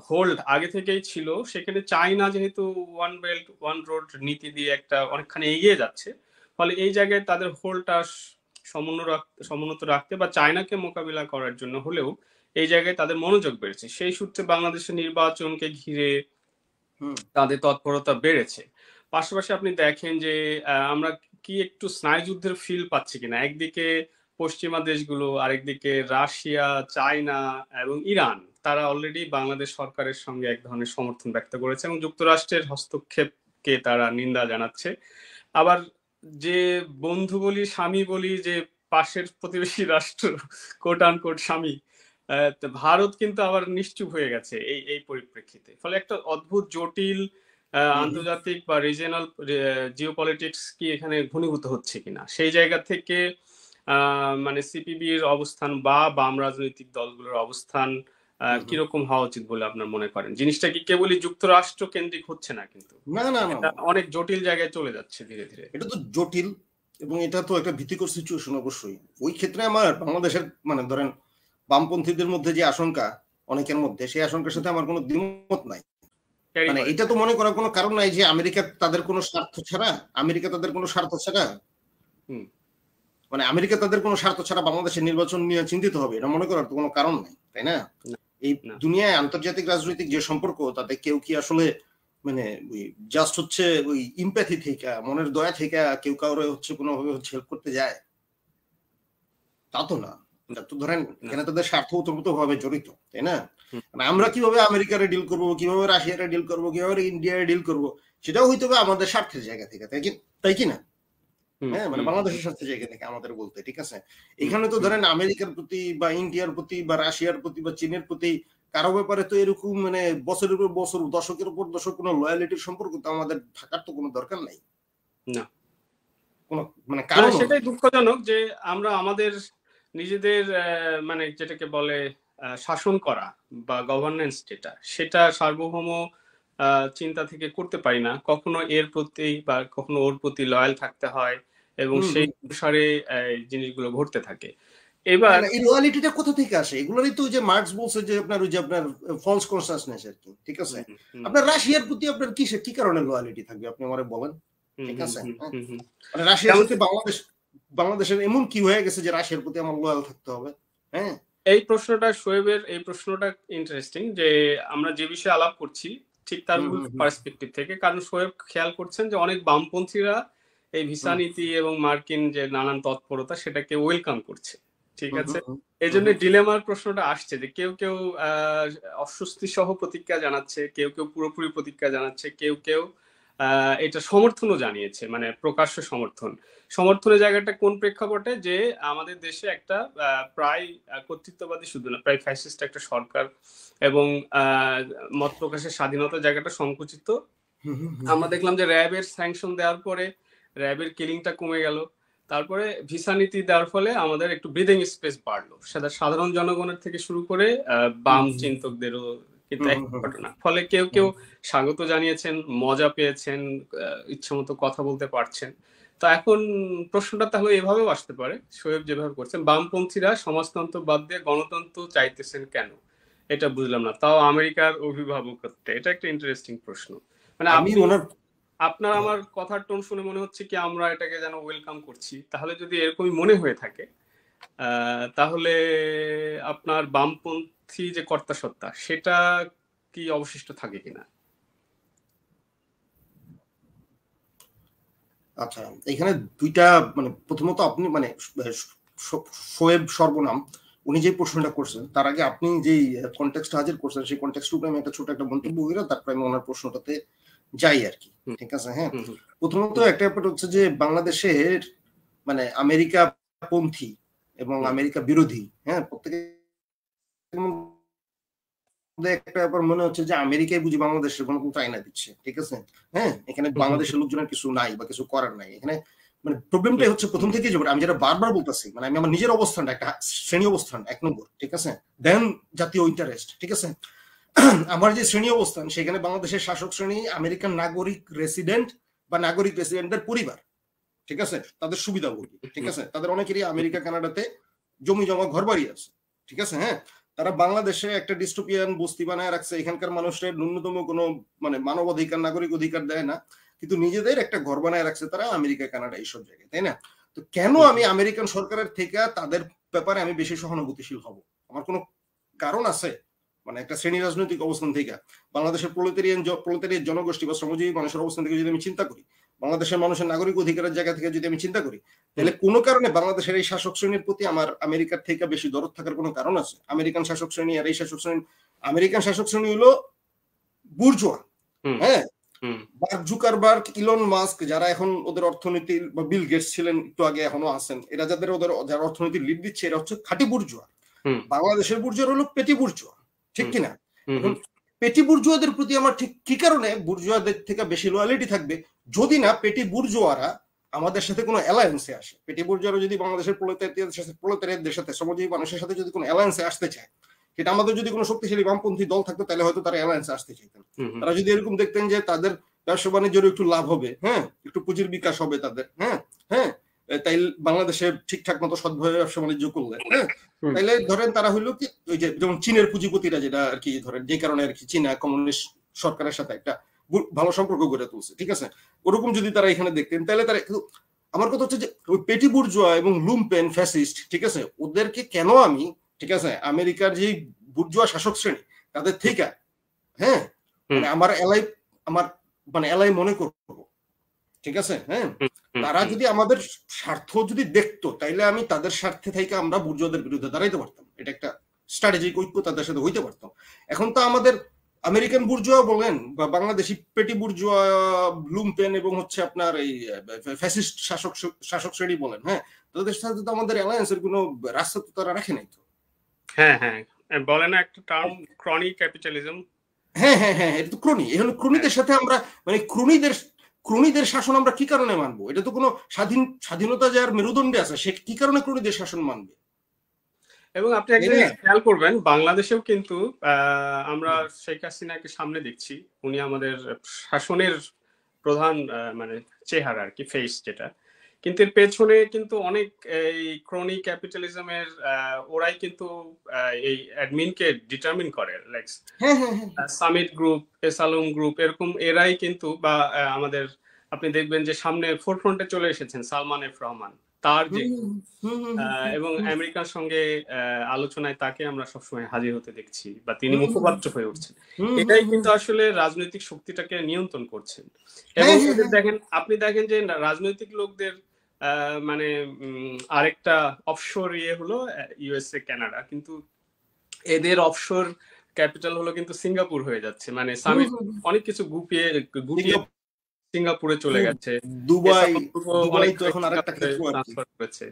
হোল্ড আগে থেকেই ছিল সেখানে চাইনা যেহেতু ওয়ান বেল্ট ওয়ান রোড নীতি দিয়ে একটা অনেকখানি এগিয়ে যাচ্ছে ফলে এই জায়গায় তাদের হোলটা সমুন্নত সমুন্নত রাখতে বা চায়নাকে মোকাবিলা করার জন্য হলেও এই জায়গায় তাদের মনোযোগ বেড়েছে। সেই সূত্রে বাংলাদেশের নির্বাচনকে ঘিরে তাদের তৎপরতা বেড়েছে। পাশাপাশি আপনি দেখেন যে আমরা কি একটু স্নায়ুযুদ্ধের ফিল পাচ্ছি কিনা? একদিকে পশ্চিমা দেশগুলো আরেকদিকে রাশিয়া চায়না এবং ইরান তারা অলরেডি বাংলাদেশ সরকারের সঙ্গে এক ধরনের সমর্থন ব্যক্ত করেছে এবং যুক্তরাষ্ট্রের হস্তক্ষেপকে তারা নিন্দা জানাচ্ছে। আবার যে বন্ধু বলি স্বামী বলি যে পাশের প্রতিবেশী রাষ্ট্র কোট আন কোট স্বামী ভারত কিন্তু আবার নিশ্চুপ হয়ে গেছে এই এই পরিপ্রেক্ষিতে। ফলে একটা অদ্ভুত জটিল আন্তর্জাতিক বা রিজিয়নাল জিওপলিটিক্স কি এখানে ঘনীভূত হচ্ছে কিনা? সেই জায়গা থেকে মানে সিপিবির অবস্থান বা বাম রাজনৈতিক দলগুলোর অবস্থান কীরকম হওয়া উচিত বলে আপনার মনে করেন? জিনিসটা কি কেবলই যুক্তরাষ্ট্র কেন্দ্রিক হচ্ছে না কিন্তু? না না না। অনেক জটিল জায়গায় চলে যাচ্ছে ধীরে ধীরে। এটা তো জটিল এবং এটা তো একটা ভীতিকর সিচুয়েশন অবশ্যই। ওই ক্ষেত্রে আমার বাংলাদেশের মানে ধরেন বামপন্থীদের মধ্যে যে আশঙ্কা অনেকের মধ্যে সেই আশঙ্কার সাথে আমার কোনো দ্বিমত নাই। মানে এটা তো মনে করার কোনো কারণ নাই যে আমেরিকা তাদের কোনো স্বার্থ ছাড়া আমেরিকা তাদের কোনো স্বার্থ ছাড়া মানে আমেরিকা তাদের কোনো স্বার্থ ছাড়া বাংলাদেশের নির্বাচন নিয়ে চিন্তিত হবে এটা মনে করার তো কোনো কারণ নাই তাই না। এই দুনিয়ায় আন্তর্জাতিক রাজনৈতিক যে সম্পর্ক তাতে কেউ কি আসলে মানে জাস্ট হচ্ছে ওই ইম্প্যাথি থেকে মনের দয়া থেকে কেউ কাউরে হচ্ছে কোনোভাবে হচ্ছে হেল্প করতে যায়? তা তো না। তো ধরেন এখানে তাদের স্বার্থ ওতপ্রোত ভাবে জড়িত তাই না? মানে আমরা কীভাবে আমেরিকারে ডিল করব কীভাবে রাশিয়ারে ডিল করব কীভাবে ইন্ডিয়ারে ডিল করব সেটাও হইতে হবে আমাদের স্বার্থের জায়গা থেকে তাই কি তাই কি না? হ্যাঁ মানে বাংলাদেশের স্বার্থের জায়গা থেকে আমাদের বলতে ঠিক আছে? এখানে তো ধরেন আমেরিকার প্রতি বা ইন্ডিয়ার প্রতি বা রাশিয়ার প্রতি বা চীনের প্রতি কারও ব্যাপারে তো এরকম মানে বছরের উপর বছর দশকের উপর দশক কোনো লয়ালিটির সম্পর্ক তো আমাদের থাকার তো কোনো দরকার নাই। না। কোনো মানে কারণ সেটাই দুঃখজনক যে আমরা আমাদের নিজেদের মানে যেটাকে বলে শাসন করা বা গভর্নেন্স যেটা সেটা সার্বভৌম চিন্তা থেকে করতে পারি না। কখনো এর প্রতি বা কখনো ওর প্রতি লয়াল থাকতে হয় এবং সেই অনুসারে জিনিসগুলো ঘটতে থাকে। এবার এই লয়ালিটিটা কোথা থেকে আসে? এগুলোরই তো যে মার্কস বলছে যে আপনার ওই যে আপনার ফলস কনসাসনেস আর কি ঠিক আছে? আপনার রাশিয়ার প্রতি আপনার কি কি কারণে লয়ালিটি থাকবে আপনি আমারে বলেন ঠিক আছে? মানে রাশিয়ার প্রতি বাংলাদেশ বাংলাদেশের এমন কি হয়ে গেছে যে রাশিয়ার প্রতি আমার লয়াল থাকতে হবে? হ্যাঁ। এই প্রশ্নটা শোয়েবের এই প্রশ্নটা ইন্টারেস্টিং যে আমরা যে বিষয়ে আলাপ করছি ঠিক তার পার্সপেক্টিভ থেকে। কারণ সোয়েব খেয়াল করছেন যে অনেক বামপন্থীরা এই ভিসা নীতি এবং মার্কিন যে নানান তৎপরতা সেটাকে ওয়েলকাম করছে ঠিক আছে? এই জন্য ডিলেমার প্রশ্নটা আসছে যে কেউ কেউ অস্বস্তি সহ প্রতিক্রিয়া জানাচ্ছে কেউ কেউ পুরোপুরি প্রতিক্রিয়া জানাচ্ছে কেউ কেউ এটা সমর্থনও জানিয়েছে মানে প্রকাশ্য সমর্থন। সমর্থনের জায়গাটা কোন প্রেক্ষাপটে? যে আমাদের দেশে একটা প্রায় কর্তৃত্ববাদী শুধু না প্রায় ফ্যাসিস্ট একটা সরকার এবং মত প্রকাশের স্বাধীনতার জায়গাটা সংকুচিত। আমরা দেখলাম যে র্যাবের স্যাংশন দেওয়ার পরে র্যাবের কিলিংটা কমে গেল। তারপরে ভিসা নীতি দেওয়ার ফলে আমাদের একটু ব্রিদিং স্পেস বাড়লো। সেটা সাধারণ জনগণের থেকে শুরু করে বাম চিন্তকদেরও কিন্তু এক ঘটনা। ফলে কেউ কেউ স্বাগত জানিয়েছেন মজা পেয়েছেন ইচ্ছে মতো কথা বলতে পারছেন। তো এখন প্রশ্নটা তাহলে এভাবেও আসতে পারে শোয়েব যেভাবে করছেন বামপন্থীরা সমাজতন্ত্র বাদ দিয়ে গণতন্ত্র চাইতেছেন কেন? এটা বুঝলাম না। তাও আমেরিকার অভিভাবকত্বে। এটা একটা ইন্টারেস্টিং প্রশ্ন। মানে আমি আপনার আমার কথার টোন শুনে মনে হচ্ছে কি আমরা এটাকে যেন ওয়েলকাম করছি। তাহলে যদি এরকমই মনে হয়ে থাকে তাহলে আপনার বামপন্থী যে কর্তা সত্তা সেটা কি অবশিষ্ট থাকে কিনা? আচ্ছা এখানে দুইটা মানে প্রথমত আপনি মানে শোয়েব সর্বনাম উনি যে প্রশ্নটা করছেন তার আগে আপনি যে কন্টেক্সট হাজির করছেন সেই কন্টেক্সট উপরে আমি একটা ছোট একটা মন্তব্য করে তারপরে আমি ওনার প্রশ্নটাতে যাই আর কি ঠিক আছে? হ্যাঁ? প্রথমত একটা ব্যাপার হচ্ছে যে বাংলাদেশের মানে আমেরিকা পন্থী এবং আমেরিকা বিরোধী হ্যাঁ প্রত্যেকে একটা ব্যাপার মনে হচ্ছে যে আমেরিকায় বুঝি বাংলাদেশের কোনো কোনো আইনা দিচ্ছে ঠিক আছে? হ্যাঁ এখানে বাংলাদেশের লোকজনের কিছু নাই বা কিছু করার নাই এখানে মানে প্রবলেমটাই হচ্ছে প্রথম থেকেই আমি যেটা বারবার বলতেছি মানে আমি আমার নিজের অবস্থানটা একটা শ্রেণি অবস্থান এক নম্বর ঠিক আছে? দেন জাতীয় ইন্টারেস্ট ঠিক আছে? আমার যে শ্রেণি অবস্থান সেখানে বাংলাদেশের শাসক শ্রেণি আমেরিকান নাগরিক রেসিডেন্ট বা নাগরিক রেসিডেন্টের পরিবার ঠিক আছে? তাদের সুবিধা ঠিক আছে? তাদের অনেকেরই আমেরিকা কানাডাতে জমি জমা ঘর বাড়ি আছে ঠিক আছে? হ্যাঁ? তারা বাংলাদেশে একটা ডিস্টোপিয়ান বস্তি বানায় রাখছে। এখানকার মানুষের ন্যূনতম কোনো মানে মানব অধিকার নাগরিক অধিকার দেয় না। কিন্তু নিজেদের একটা ঘর বানায় রাখছে তারা আমেরিকা কানাডা এইসব জায়গায় তাই না? তো কেন আমি আমেরিকান সরকারের থেকে তাদের ব্যাপারে আমি বেশি সহানুভূতিশীল হব? আমার কোনো কারণ আছে? মানে একটা শ্রেণি রাজনৈতিক অবস্থান থেকে। বাংলাদেশের প্রলেতারিয়ান প্রলেতারিয়ান জনগোষ্ঠী বা শ্রমজীবী মানুষের অবস্থান থেকে যদি আমি চিন্তা করি বাংলাদেশের মানুষের নাগরিক অধিকারের জায়গা থেকে যদি আমি চিন্তা করি তাহলে কোনো কারণে বাংলাদেশের এই শাসক শ্রেণির প্রতি আমার আমেরিকার থেকে বেশি দরদ থাকার কোনো কারণ আছে? আমেরিকান শাসক শ্রেণি আর এই শাসক শ্রেণি আমেরিকান শাসক শ্রেণি হলো বুর্জোয়া। হ্যাঁ? মার্ক জুকারবার্গ ইলন মাস্ক যারা এখন ওদের অর্থনীতির বা বিল গেটস ছিলেন একটু আগে এখনও আছেন এরা যাদের ওদের যারা অর্থনীতির লিড দিচ্ছে এরা হচ্ছে খাঁটি বুর্জোয়া। বাংলাদেশের বুর্জোয়ার হলো পেটি বুর্জোয়া ঠিক কিনা? পেটি বুর্জোয়াদের প্রতি আমার ঠিক কি কারণে বুর্জোয়াদের থেকে বেশি লয়ালিটি থাকবে? যদি না পেটি বুর্জোয়ারা আমাদের সাথে কোনো অ্যালায়েন্সে আসে। পেটি বুর্জোয়ারা যদি বাংলাদেশের প্রলেতারিয়াদের সাথে শ্রমজীবী মানুষের সাথে যদি কোনো অ্যালায়েন্সে আসতে চায় সেটা আমাদের যদি কোনো শক্তিশালী বামপন্থী দল থাকতো তাহলে হয়তো তারা অ্যালায়েন্সে আসতে চাইতেন। তারা যদি এরকম দেখতেন যে তাদের ব্যবসা বাণিজ্যের একটু লাভ হবে হ্যাঁ? একটু পুঁজির বিকাশ হবে তাদের হ্যাঁ? হ্যাঁ? তাই বাংলাদেশে ঠিকঠাক মতো সদ্ভাবে ব্যবসা বাণিজ্য করলে হ্যাঁ? তাইলে ধরেন তারা হইল কি ওই যে যেমন চীনের পুঁজিপতিরা যেটা আর কি ধরেন যে কারণে আর কি চীনা কমিউনিস্ট সরকারের সাথে একটা ভালো সম্পর্ক গড়ে তুলছে ঠিক আছে? ওরকম যদি তারা এখানে দেখতেন তাহলে তারা আমার কথা হচ্ছে যে ওই পেটি বুর্জোয়া এবং লুমপেন ফ্যাসিস্ট ঠিক আছে? ওদেরকে কেন আমি ঠিক আছে? আমেরিকার যে বুর্জোয়া শাসক শ্রেণি তাদের থেকে হ্যাঁ? মানে আমার এলাই আমার মানে এলাই মনে করব ঠিক আছে? হ্যাঁ? তারা যদি আমাদের স্বার্থ যদি দেখতো তাইলে আমি তাদের স্বার্থে থেকে আমরা বুর্জদের বিরুদ্ধে দাঁড়াইতে পারতাম। এটা একটা স্ট্র্যাটেজিক ঐক্য তাদের সাথে হইতে পারতাম এখন তো আমাদের আমেরিকান বুর্জোয়া বলেন বা বাংলাদেশি পেটি বুর্জোয়া লুমপেন এবং হচ্ছে আপনার এই ফ্যাসিস্ট শাসক শাসক শ্রেণি বলেন হ্যাঁ? তাদের সাথে তো আমাদের অ্যালায়েন্সের কোনো রাস্তা তো তারা রাখে নাই তো। হ্যাঁ হ্যাঁ। বলে না একটা টার্ম ক্রনি ক্যাপিটালিজম হ্যাঁ হ্যাঁ হ্যাঁ এটা তো ক্রনি এখন ক্রনিদের সাথে আমরা মানে ক্রনিদের ক্রনিদের শাসন আমরা কি কারণে মানবো? এটা তো কোনো স্বাধীন স্বাধীনতা যার মেরুদণ্ডে আছে সে কি কারণে ক্রণীদের শাসন মানবে? এবং আপনি একটা খেয়াল করবেন বাংলাদেশেও কিন্তু আমরা শেখ হাসিনাকে সামনে দেখছি। উনি আমাদের শাসনের প্রধান মানে চেহারা আর কি ফেস যেটা। কিন্তু এর পেছনে কিন্তু অনেক এই ক্রনি ক্যাপিটালিজমের ওরাই কিন্তু এই অ্যাডমিনকে ডিটারমিন করে লাইক সামিট গ্রুপ এসালুম গ্রুপ এরকম এরাই কিন্তু বা আমাদের আপনি দেখবেন যে সামনে ফোরফ্রন্টে চলে এসেছেন সালমান এফ রহমান তার যে এবং আমেরিকার সঙ্গে আলোচনায় তাকে আমরা সবসময় হাজির হতে দেখছি বা তিনি মুখপাত্র হয়ে উঠছেন। এটাই কিন্তু আসলে রাজনৈতিক শক্তিটাকে নিয়ন্ত্রণ করছেন। এবং দেখেন আপনি দেখেন যে রাজনৈতিক লোকদের মানে আরেকটা অফশোর ইয়ে হলো ইউএসএ কানাডা কিন্তু এদের অফশোর ক্যাপিটাল হলো কিন্তু সিঙ্গাপুর হয়ে যাচ্ছে। মানে সামিট অনেক কিছু গুপিয়ে গুপিয়ে সিঙ্গাপুরে। চলে গেছে। দুবাই এখন আরেকটা করেছে।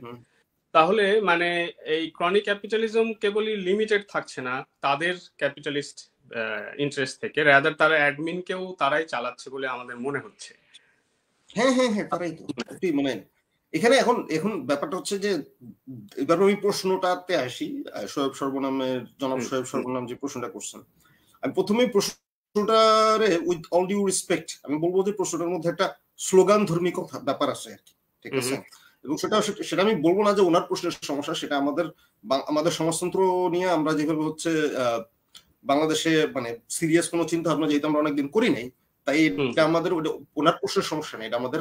তাহলে মানে এই ক্রনিক ক্যাপিটালিজম কেবলই লিমিটেড থাকছে না তাদের ক্যাপিটালিস্ট ইন্টারেস্ট থেকে। রাদার তারা অ্যাডমিনকেও তারাই চালাচ্ছে বলে আমাদের মনে হচ্ছে। হ্যাঁ হ্যাঁ হ্যাঁ তারাই তো। মানে এখানে এখন এখন ব্যাপারটা হচ্ছে যে এবার আমি প্রশ্নটাতে আসি শোয়েব সর্বনামের জনাব শোয়েব সর্বনাম যে প্রশ্নটা করছেন। আমি প্রথমেই প্রশ্নটারে উইথ অল ডিউ রেসপেক্ট আমি বলব যে প্রশ্নটার মধ্যে একটা স্লোগান ধর্মী কথা ব্যাপার আছে আর কি ঠিক আছে? এবং সেটা সেটা আমি বলব না যে ওনার প্রশ্নের সমস্যা সেটা আমাদের আমাদের সমাজতন্ত্র নিয়ে আমরা যেভাবে হচ্ছে বাংলাদেশে মানে সিরিয়াস কোনো চিন্তা ভাবনা যেহেতু আমরা অনেকদিন করি নাই তাই এটা আমাদের ওনার প্রশ্নের সমস্যা নেই এটা আমাদের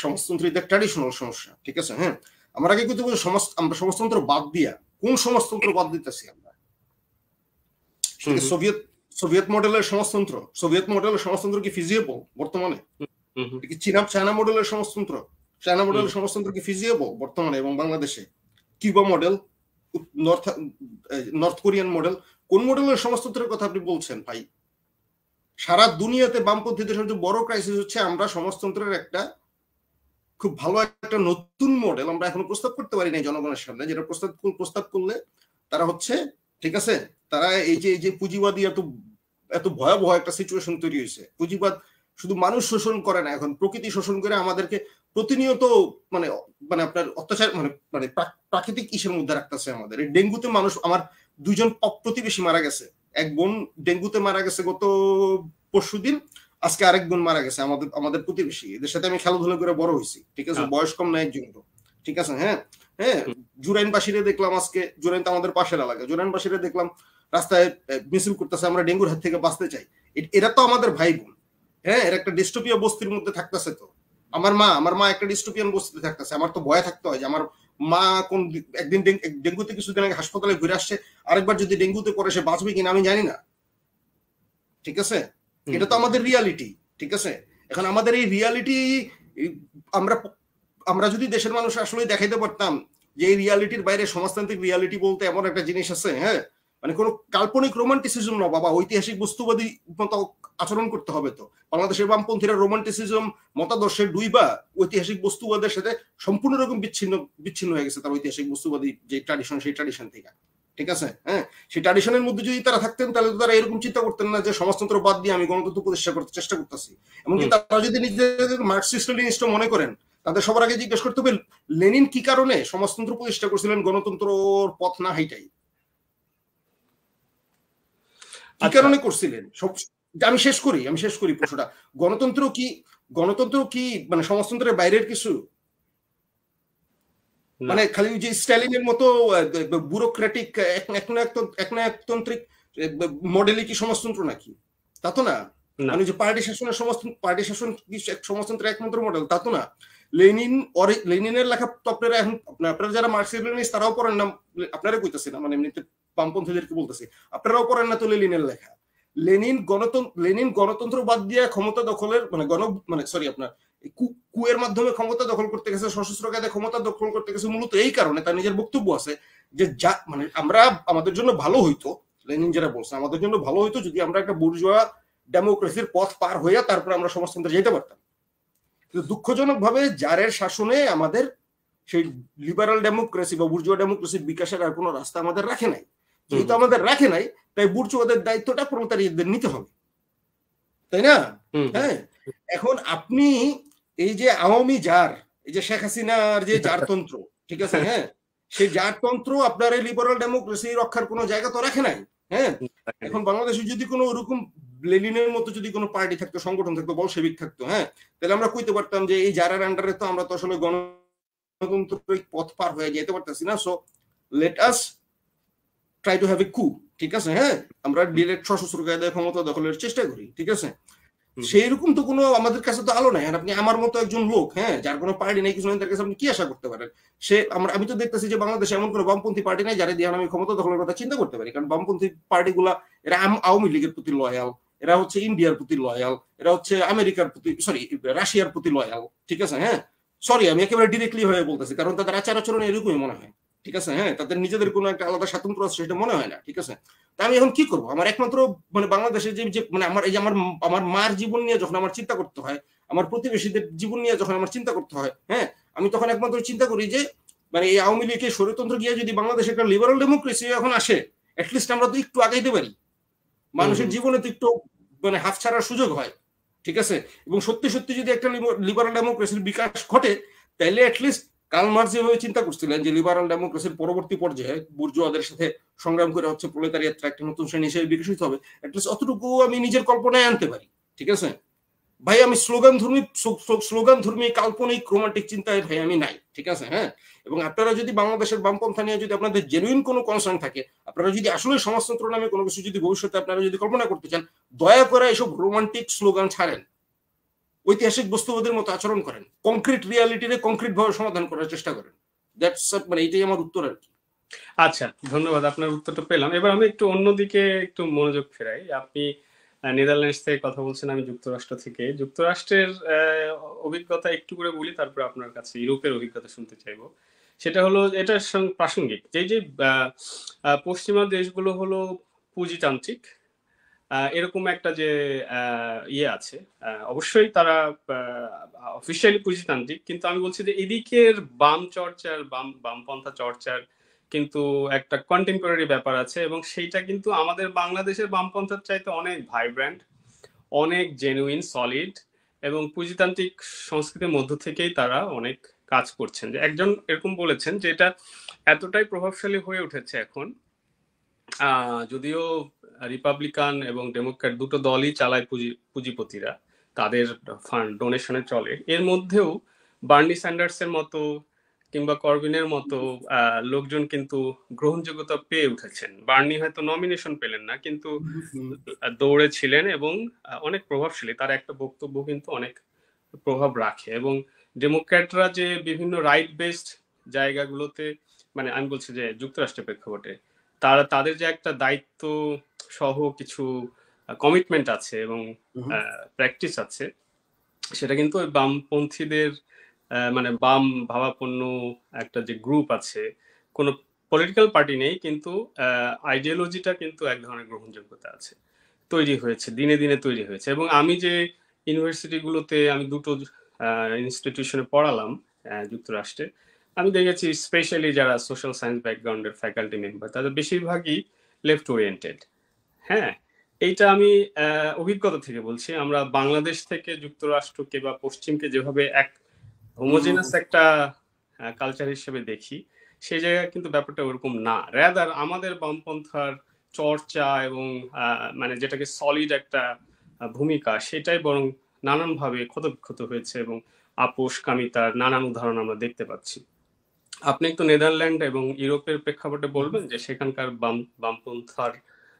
সমাজতন্ত্রীদের ট্র্যাডিশনাল সমস্যা ঠিক আছে? হ্যাঁ? আমরা আগে কিন্তু সমাজ আমরা সমাজতন্ত্র বাদ দিয়া কোন সমাজতন্ত্র বাদ দিতেছি আমরা? সোভিয়েত সোভিয়েত মডেলের সমাজতন্ত্র সোভিয়েত মডেলের সমাজতন্ত্র কি ফিজিয়েবল বর্তমানে? চীনা চায়না মডেলের সমাজতন্ত্র চায়না মডেলের সমাজতন্ত্র কি ফিজিয়েবল বর্তমানে এবং বাংলাদেশে? Cuba model north north Korean model কোন মডেলের সমাজতন্ত্রের কথা আপনি বলছেন ভাই? সারা দুনিয়াতে বামপন্থীদের সবচেয়ে বড় ক্রাইসিস হচ্ছে আমরা সমাজতন্ত্রের একটা খুব ভালো একটা নতুন মডেল আমরা এখনও প্রস্তাব করতে পারি নাই জনগণের সামনে, যেটা প্রস্তাব প্রস্তাব করলে তারা হচ্ছে, ঠিক আছে? তারা এই যে এই যে পুঁজিবাদী এত এত ভয়াবহ একটা সিচুয়েশন তৈরি হয়েছে। পুঁজিবাদ শুধু মানুষ শোষণ করে না, এখন প্রকৃতি শোষণ করে আমাদেরকে প্রতিনিয়ত মানে মানে আপনার অত্যাচার মানে মানে প্রাকৃতিক ইসের মধ্যে রাখতেছে আমাদের। এই ডেঙ্গুতে মানুষ, আমার দুজন প্রতিবেশী মারা গেছে। এক বোন ডেঙ্গুতে মারা গেছে গত পরশু দিন আজকে আরেক বোন মারা গেছে আমাদের আমাদের প্রতিবেশী। এদের সাথে আমি খেলাধুলা করে বড় হয়েছি ঠিক আছে? বয়স কম না একজন তো ঠিক আছে? হ্যাঁ? হ্যাঁ? জুরাইন বাসিরে দেখলাম আজকে জুরাইন তো আমাদের পাশের এলাকা। জুরাইন বাসিরে দেখলাম রাস্তায় মিছিল করতেছে আমরা ডেঙ্গুর হাত থেকে বাঁচতে চাই। এরা তো আমাদের ভাই বোন হ্যাঁ? এর একটা ডিস্টোপিয়া বস্তির মধ্যে থাকতেছে তো। আমার মা আমার মা একটা ডিস্টোপিয়ান বস্তিতে থাকতেছে। আমার তো ভয় থাকতে হয় যে আমার মা কোন একদিন ডেঙ্গুতে কিছুদিন আগে হাসপাতালে ঘুরে আসছে আরেকবার যদি ডেঙ্গুতে পরে সে বাঁচবে কিনা আমি জানি না। ঠিক আছে? এটা তো আমাদের রিয়ালিটি ঠিক আছে? এখন আমাদের এই রিয়ালিটি আমরা আমরা যদি দেশের মানুষ আসলে দেখাইতে পারতাম যে এই রিয়ালিটির বাইরে সমাজতান্ত্রিক রিয়ালিটি বলতে এমন একটা জিনিস আছে হ্যাঁ? মানে কোনো কাল্পনিক রোমান্টিসিজম না, বাবা, ঐতিহাসিক বস্তুবাদী মতো আচরণ করতে হবে তো। বাংলাদেশের বামপন্থীরা রোমান্টিসিজম মতাদর্শের দুই বা ঐতিহাসিক বস্তুবাদের সাথে সম্পূর্ণ রকম বিচ্ছিন্ন বিচ্ছিন্ন হয়ে গেছে তার ঐতিহাসিক বস্তুবাদী যে ট্রাডিশন সেই ট্রাডিশন থেকে। ঠিক আছে? হ্যাঁ? সেই ট্রাডিশনের মধ্যে যদি তারা থাকতেন তাহলে তো তারা এরকম চিন্তা করতেন না যে সমাজতন্ত্র বাদ দিয়ে আমি গণতন্ত্র প্রতিষ্ঠা করতে চেষ্টা করতেছি। এমনকি তারা যদি নিজেদের মার্কসিস্ট লেনিনিস্ট মনে করেন তাদের সবার আগে জিজ্ঞেস করতে হবে লেনিন কি কারণে সমাজতন্ত্র প্রতিষ্ঠা করছিলেন গণতন্ত্রর পথ না হাইটাই? কি আচ্ছা। কারণে করছিলেন? সব আমি শেষ করি আমি শেষ করি প্রশ্নটা। গণতন্ত্র কি গণতন্ত্র কি মানে সমাজতন্ত্রের বাইরের কিছু? মানে খালি যে স্ট্যালিনের মতো ব্যুরোক্রেটিক একনায়কতান্ত্রিক মডেলে কি সমাজতন্ত্র নাকি? তা তো না। মানে যে পার্টি শাসনের পার্টি শাসন কি সমাজতন্ত্রের একমাত্র মডেল তা তো না। লেনিন লেনিনের লেখা তো আপনারা এখন আপনারা যারা মার্কসিস্ট তারাও পড়েন না আপনারা কইতেছি না মানে এমনিতে বামপন্থীদেরকে বলতেছি আপনারাও পড়েন না তো লেনিনের লেখা। লেনিন গণতন্ত্র লেনিন গণতন্ত্র বাদ দিয়ে ক্ষমতা দখলের মানে গণ মানে সরি আপনার কুয়ের মাধ্যমে ক্ষমতা দখল করতে গেছে সশস্ত্র কায়দে ক্ষমতা দখল করতে গেছে মূলত এই কারণে তার নিজের বক্তব্য আছে যে যা মানে আমরা আমাদের জন্য ভালো হইতো লেনিন যারা বলছে আমাদের জন্য ভালো হইতো যদি আমরা একটা বুর্জোয়া ডেমোক্রেসির পথ পার হইয়া তারপর আমরা সমাজতন্ত্রে যেতে পারতাম। কিন্তু দুঃখজনক ভাবে জারের শাসনে আমাদের সেই লিবারাল ডেমোক্রেসি বা বুর্জোয়া ডেমোক্রেসির বিকাশের আর কোনো রাস্তা আমাদের রাখে নাই। যেহেতু আমাদের রাখে নাই তাই বুর্জোয়াদের দায়িত্বটা প্রলতারিদের নিতে হবে। তাই না? হ্যাঁ। এখন আপনি এই যে আওয়ামী জার, এই যে শেখ হাসিনার যে জারতন্ত্র, ঠিক আছে হ্যাঁ? সেই জারতন্ত্র আপনার এই লিবারাল ডেমোক্রেসি রক্ষার কোনো জায়গা তো রাখে নাই হ্যাঁ? এখন বাংলাদেশে যদি কোনো ওরকম লেনিনের মতো যদি কোনো পার্টি থাকতো, সংগঠন থাকতো, বলসেবিক থাকতো হ্যাঁ? তাহলে আমরা কইতে পারতাম যে এই জারার আন্ডারে তো আমরা তো আসলে গণতন্ত্রিক পথ পার হয়ে যেতে পারতেছি না so let us try to have a কু ঠিক আছে হ্যাঁ? আমরা ডিরেক্ট সশস্ত্র কায়দায় ক্ষমতা দখলের চেষ্টা করি, ঠিক আছে? সেই রকম তো কোনো আমাদের কাছে তো আলো নাই। আপনি আমার মতো একজন লোক হ্যাঁ যার কোনো পার্টি নেই, কিছু তার কাছে আপনি কি আশা করতে পারেন? সে আমরা, আমি তো দেখতেছি যে বাংলাদেশে এমন কোনো বামপন্থী পার্টি নাই যারা দিয়ে আমি ক্ষমতা দখলের কথা চিন্তা করতে পারি। কারণ বামপন্থী পার্টিগুলা, এরা আওয়ামী লীগের প্রতি লয়াল এরা হচ্ছে ইন্ডিয়ার প্রতি লয়াল এরা হচ্ছে আমেরিকার প্রতি সরি রাশিয়ার প্রতি লয়াল ঠিক আছে হ্যাঁ? সরি আমি একেবারে ডিরেক্টলি হয়ে বলতেছি, কারণ তাদের আচার আচরণ এরকমই মনে হয়। ঠিক আছে? হ্যাঁ তাদের নিজেদের কোনো একটা আলাদা স্বাতন্ত্র আছে সেটা মনে হয় না ঠিক আছে? তা আমি এখন কি করব? আমার একমাত্র মানে বাংলাদেশে যে মানে আমার এই যে আমার আমার মার জীবন নিয়ে যখন আমার চিন্তা করতে হয় আমার প্রতিবেশীদের জীবন নিয়ে যখন আমার চিন্তা করতে হয় হ্যাঁ আমি তখন একমাত্র চিন্তা করি যে মানে এই আওয়ামী লীগের স্বৈরতন্ত্র গিয়ে যদি বাংলাদেশে একটা লিবারাল ডেমোক্রেসি এখন আসে অ্যাটলিস্ট আমরা তো একটু আগাইতে পারি। মানুষের জীবনে তো একটু মানে হাফ ছাড়ার সুযোগ হয় ঠিক আছে? এবং সত্যি সত্যি যদি একটা লিবারাল ডেমোক্রেসির বিকাশ ঘটে তাহলে অ্যাটলিস্ট কার্ল মার্কস যেভাবে চিন্তা করছিলেন যে লিবারাল ডেমোক্রেসির পরবর্তী পর্যায়ে বুর্জোয়াদের সাথে সংগ্রাম করে হচ্ছে প্রলেতারিয়াত্রা একটা নতুন শ্রেণি হিসেবে বিকশিত হবে অতটুকু আমি নিজের কল্পনায় আনতে পারি, ঠিক আছে? ভাই, আমি স্লোগান ধর্মী স্লোগান ধর্মী কাল্পনিক রোমান্টিক চিন্তায় ভাই, আমি নাই, ঠিক আছে? হ্যাঁ? এবং আপনারা যদি বাংলাদেশের বামপন্থা নিয়ে যদি আপনাদের জেনুইন কোনো কনসার্ন থাকে, আপনারা যদি আসলে সমাজতন্ত্র নামে কোনো কিছু যদি ভবিষ্যতে আপনারা যদি কল্পনা করতে চান, দয়া করে এসব রোমান্টিক স্লোগান ছাড়েন। ঐতিহাসিক বস্তুবাদের মতো আচরণ করেন। কংক্রিট রিয়ালিটিরে কংক্রিট ভাবে সমাধান করার চেষ্টা করেন। দ্যাটস মানে এটাই আমার উত্তর আর কি। আচ্ছা ধন্যবাদ, আপনার উত্তরটা পেলাম। এবার আমি একটু অন্যদিকে একটু মনোযোগ ফেরাই। আপনি নেদারল্যান্ডস থেকে কথা বলছেন, আমি যুক্তরাষ্ট্র থেকে। যুক্তরাষ্ট্রের অভিজ্ঞতা একটু করে বলি, তারপর আপনার কাছে ইউরোপের অভিজ্ঞতা শুনতে চাইব। সেটা হলো, এটার প্রাসঙ্গিক। যে যে পশ্চিমা দেশগুলো হলো পুঁজিতান্ত্রিক এরকম একটা যে ইয়ে আছে। অবশ্যই তারা অফিসিয়ালি পুঁজিতান্ত্রিক কিন্তু আমি বলছি যে, এদিকের বাম চর্চার, বাম, বামপন্থা চর্চার কিন্তু একটা কন্টেম্পোরারি ব্যাপার আছে এবং সেইটা কিন্তু আমাদের বাংলাদেশের বামপন্থার চাইতে অনেক ভাইব্র্যান্ট অনেক জেনুইন সলিড এবং পুঁজিতান্ত্রিক সংস্কৃতির মধ্য থেকেই তারা অনেক কাজ করছেন। যে একজন এরকম বলেছেন যে, এটা এতটাই প্রভাবশালী হয়ে উঠেছে এখন যদিও রিপাবলিকান এবং ডেমোক্র্যাট দুটো দলই চালায় পুঁজি, পুঁজিপতিরা। তাদের ফান্ড ডোনেশনে চলে। এর মধ্যেও বার্নি স্যান্ডার্সের মতো কিংবা করবিনের মতো লোকজন কিন্তু গ্রহণযোগ্যতা পেয়ে উঠেছেন। বার্নি হয়তো নমিনেশন পেলেন না, কিন্তু দৌড়ে ছিলেন এবং অনেক প্রভাবশালী। তার একটা বক্তব্য কিন্তু অনেক প্রভাব রাখে এবং ডেমোক্র্যাটরা যে বিভিন্ন রাইট বেসড জায়গাগুলোতে মানে আমি বলছি যে যুক্তরাষ্ট্রের প্রেক্ষাপটে তারা তাদের যে একটা দায়িত্ব সহ কিছু কমিটমেন্ট আছে এবং প্র্যাকটিস আছে সেটা কিন্তু ওই বামপন্থীদের মানে বাম ভাবাপন্ন একটা যে গ্রুপ আছে কোনো পলিটিক্যাল পার্টি নেই কিন্তু আইডিওলজিটা কিন্তু এক ধরনের গ্রহণযোগ্যতা আছে তৈরি হয়েছে দিনে দিনে তৈরি হয়েছে এবং আমি যে ইউনিভার্সিটিগুলোতে আমি দুটো ইনস্টিটিউশনে পড়ালাম যুক্তরাষ্ট্রে আমি দেখেছি স্পেশালি যারা সোশ্যাল সায়েন্স ব্যাকগ্রাউন্ডের ফ্যাকাল্টি মেম্বার তাদের বেশিরভাগই লেফট ওরিয়েন্টেড হ্যাঁ এইটা আমি অভিজ্ঞতা থেকে বলছি। আমরা বাংলাদেশ থেকে যুক্তরাষ্ট্রকে বা পশ্চিমকে যেভাবে এক হোমোজেনাস একটা কালচার হিসেবে দেখি সেই জায়গায় কিন্তু ব্যাপারটা ওরকম না। র্যাদার আমাদের বামপন্থার চর্চা এবং মানে যেটাকে সলিড একটা ভূমিকা সেটাই বরং নানানভাবে ক্ষতবিক্ষত হয়েছে এবং আপোষ কামিতার নানান উদাহরণ আমরা দেখতে পাচ্ছি। আপনি একটু নেদারল্যান্ড এবং ইউরোপের প্রেক্ষাপটে বলবেন যে সেখানকার বাম বামপন্থার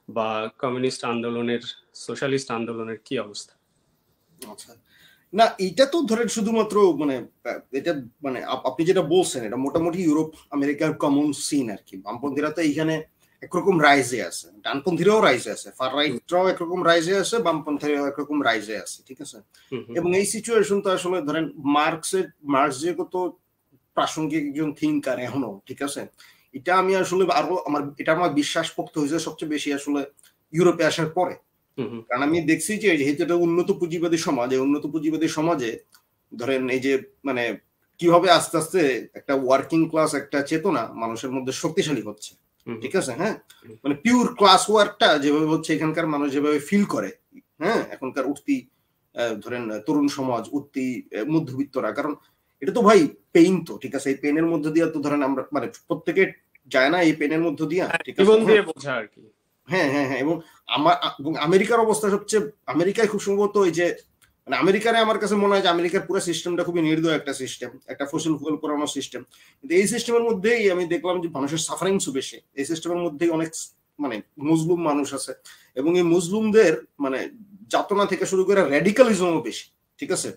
বা কমিউনিস্ট আন্দোলনের সোশ্যালিস্ট আন্দোলনের কি অবস্থা? আচ্ছা। না এটা তো ধরেন শুধুমাত্র মানে এটা মানে আপনি যেটা বলছেন এটা মোটামুটি ইউরোপ আমেরিকার কমন সিন আর কি বামপন্থীরা তো এইখানে একরকম রাইজে আছে। ডানপন্থীরাও রাইজে আছে। ফার রাইটরাও একরকম রাইজে আছে বামপন্থীরাও একরকম রাইজে আছে ঠিক আছে? এবং এই সিচুয়েশন তো আসলে ধরেন মার্কসের মার্কস যে কত প্রাসঙ্গিক একজন থিঙ্কার এখনও ঠিক আছে? এটা আমি আসলে আরও আমার এটা আমার বিশ্বাস পোক্ত হয়েছে সবচেয়ে বেশি আসলে ইউরোপে আসার পরে। কারণ আমি দেখছি যে যেহেতু এটা উন্নত পুঁজিবাদী সমাজ উন্নত পুঁজিবাদী সমাজে ধরেন এই যে মানে কীভাবে আস্তে আস্তে একটা ওয়ার্কিং ক্লাস একটা চেতনা মানুষের মধ্যে শক্তিশালী হচ্ছে ঠিক আছে? হ্যাঁ? মানে পিওর ক্লাস ওয়ার্কটা যেভাবে হচ্ছে এখানকার মানুষ যেভাবে ফিল করে হ্যাঁ? এখনকার উঠতি ধরেন তরুণ সমাজ উঠতি মধ্যবিত্তরা। কারণ এটা তো ভাই পেইন তো ঠিক আছে? এই পেনের মধ্যে দিয়ে তো ধরেন আমরা মানে প্রত্যেকে যায় না এই পেনের মধ্যে দিয়ে হ্যাঁ, ঠিক আছে? বোঝা আর কি। হ্যাঁ হ্যাঁ হ্যাঁ এবং আমার আমেরিকার অবস্থা সবচেয়ে আমেরিকায় খুব সম্ভবত ওই যে মানে আমেরিকারে আমার কাছে মনে হয় যে আমেরিকার পুরো সিস্টেমটা খুবই নির্দয় একটা সিস্টেম একটা ফসল ফুয়েল পুরানো সিস্টেম কিন্তু এই সিস্টেমের মধ্যেই আমি দেখলাম যে মানুষের সাফারিংসও বেশি। এই সিস্টেমের মধ্যেই অনেক মানে মুসলিম মানুষ আছে। এবং এই মুসলিমদের মানে যাতনা থেকে শুরু করে র্যাডিকালিজমও বেশি ঠিক আছে?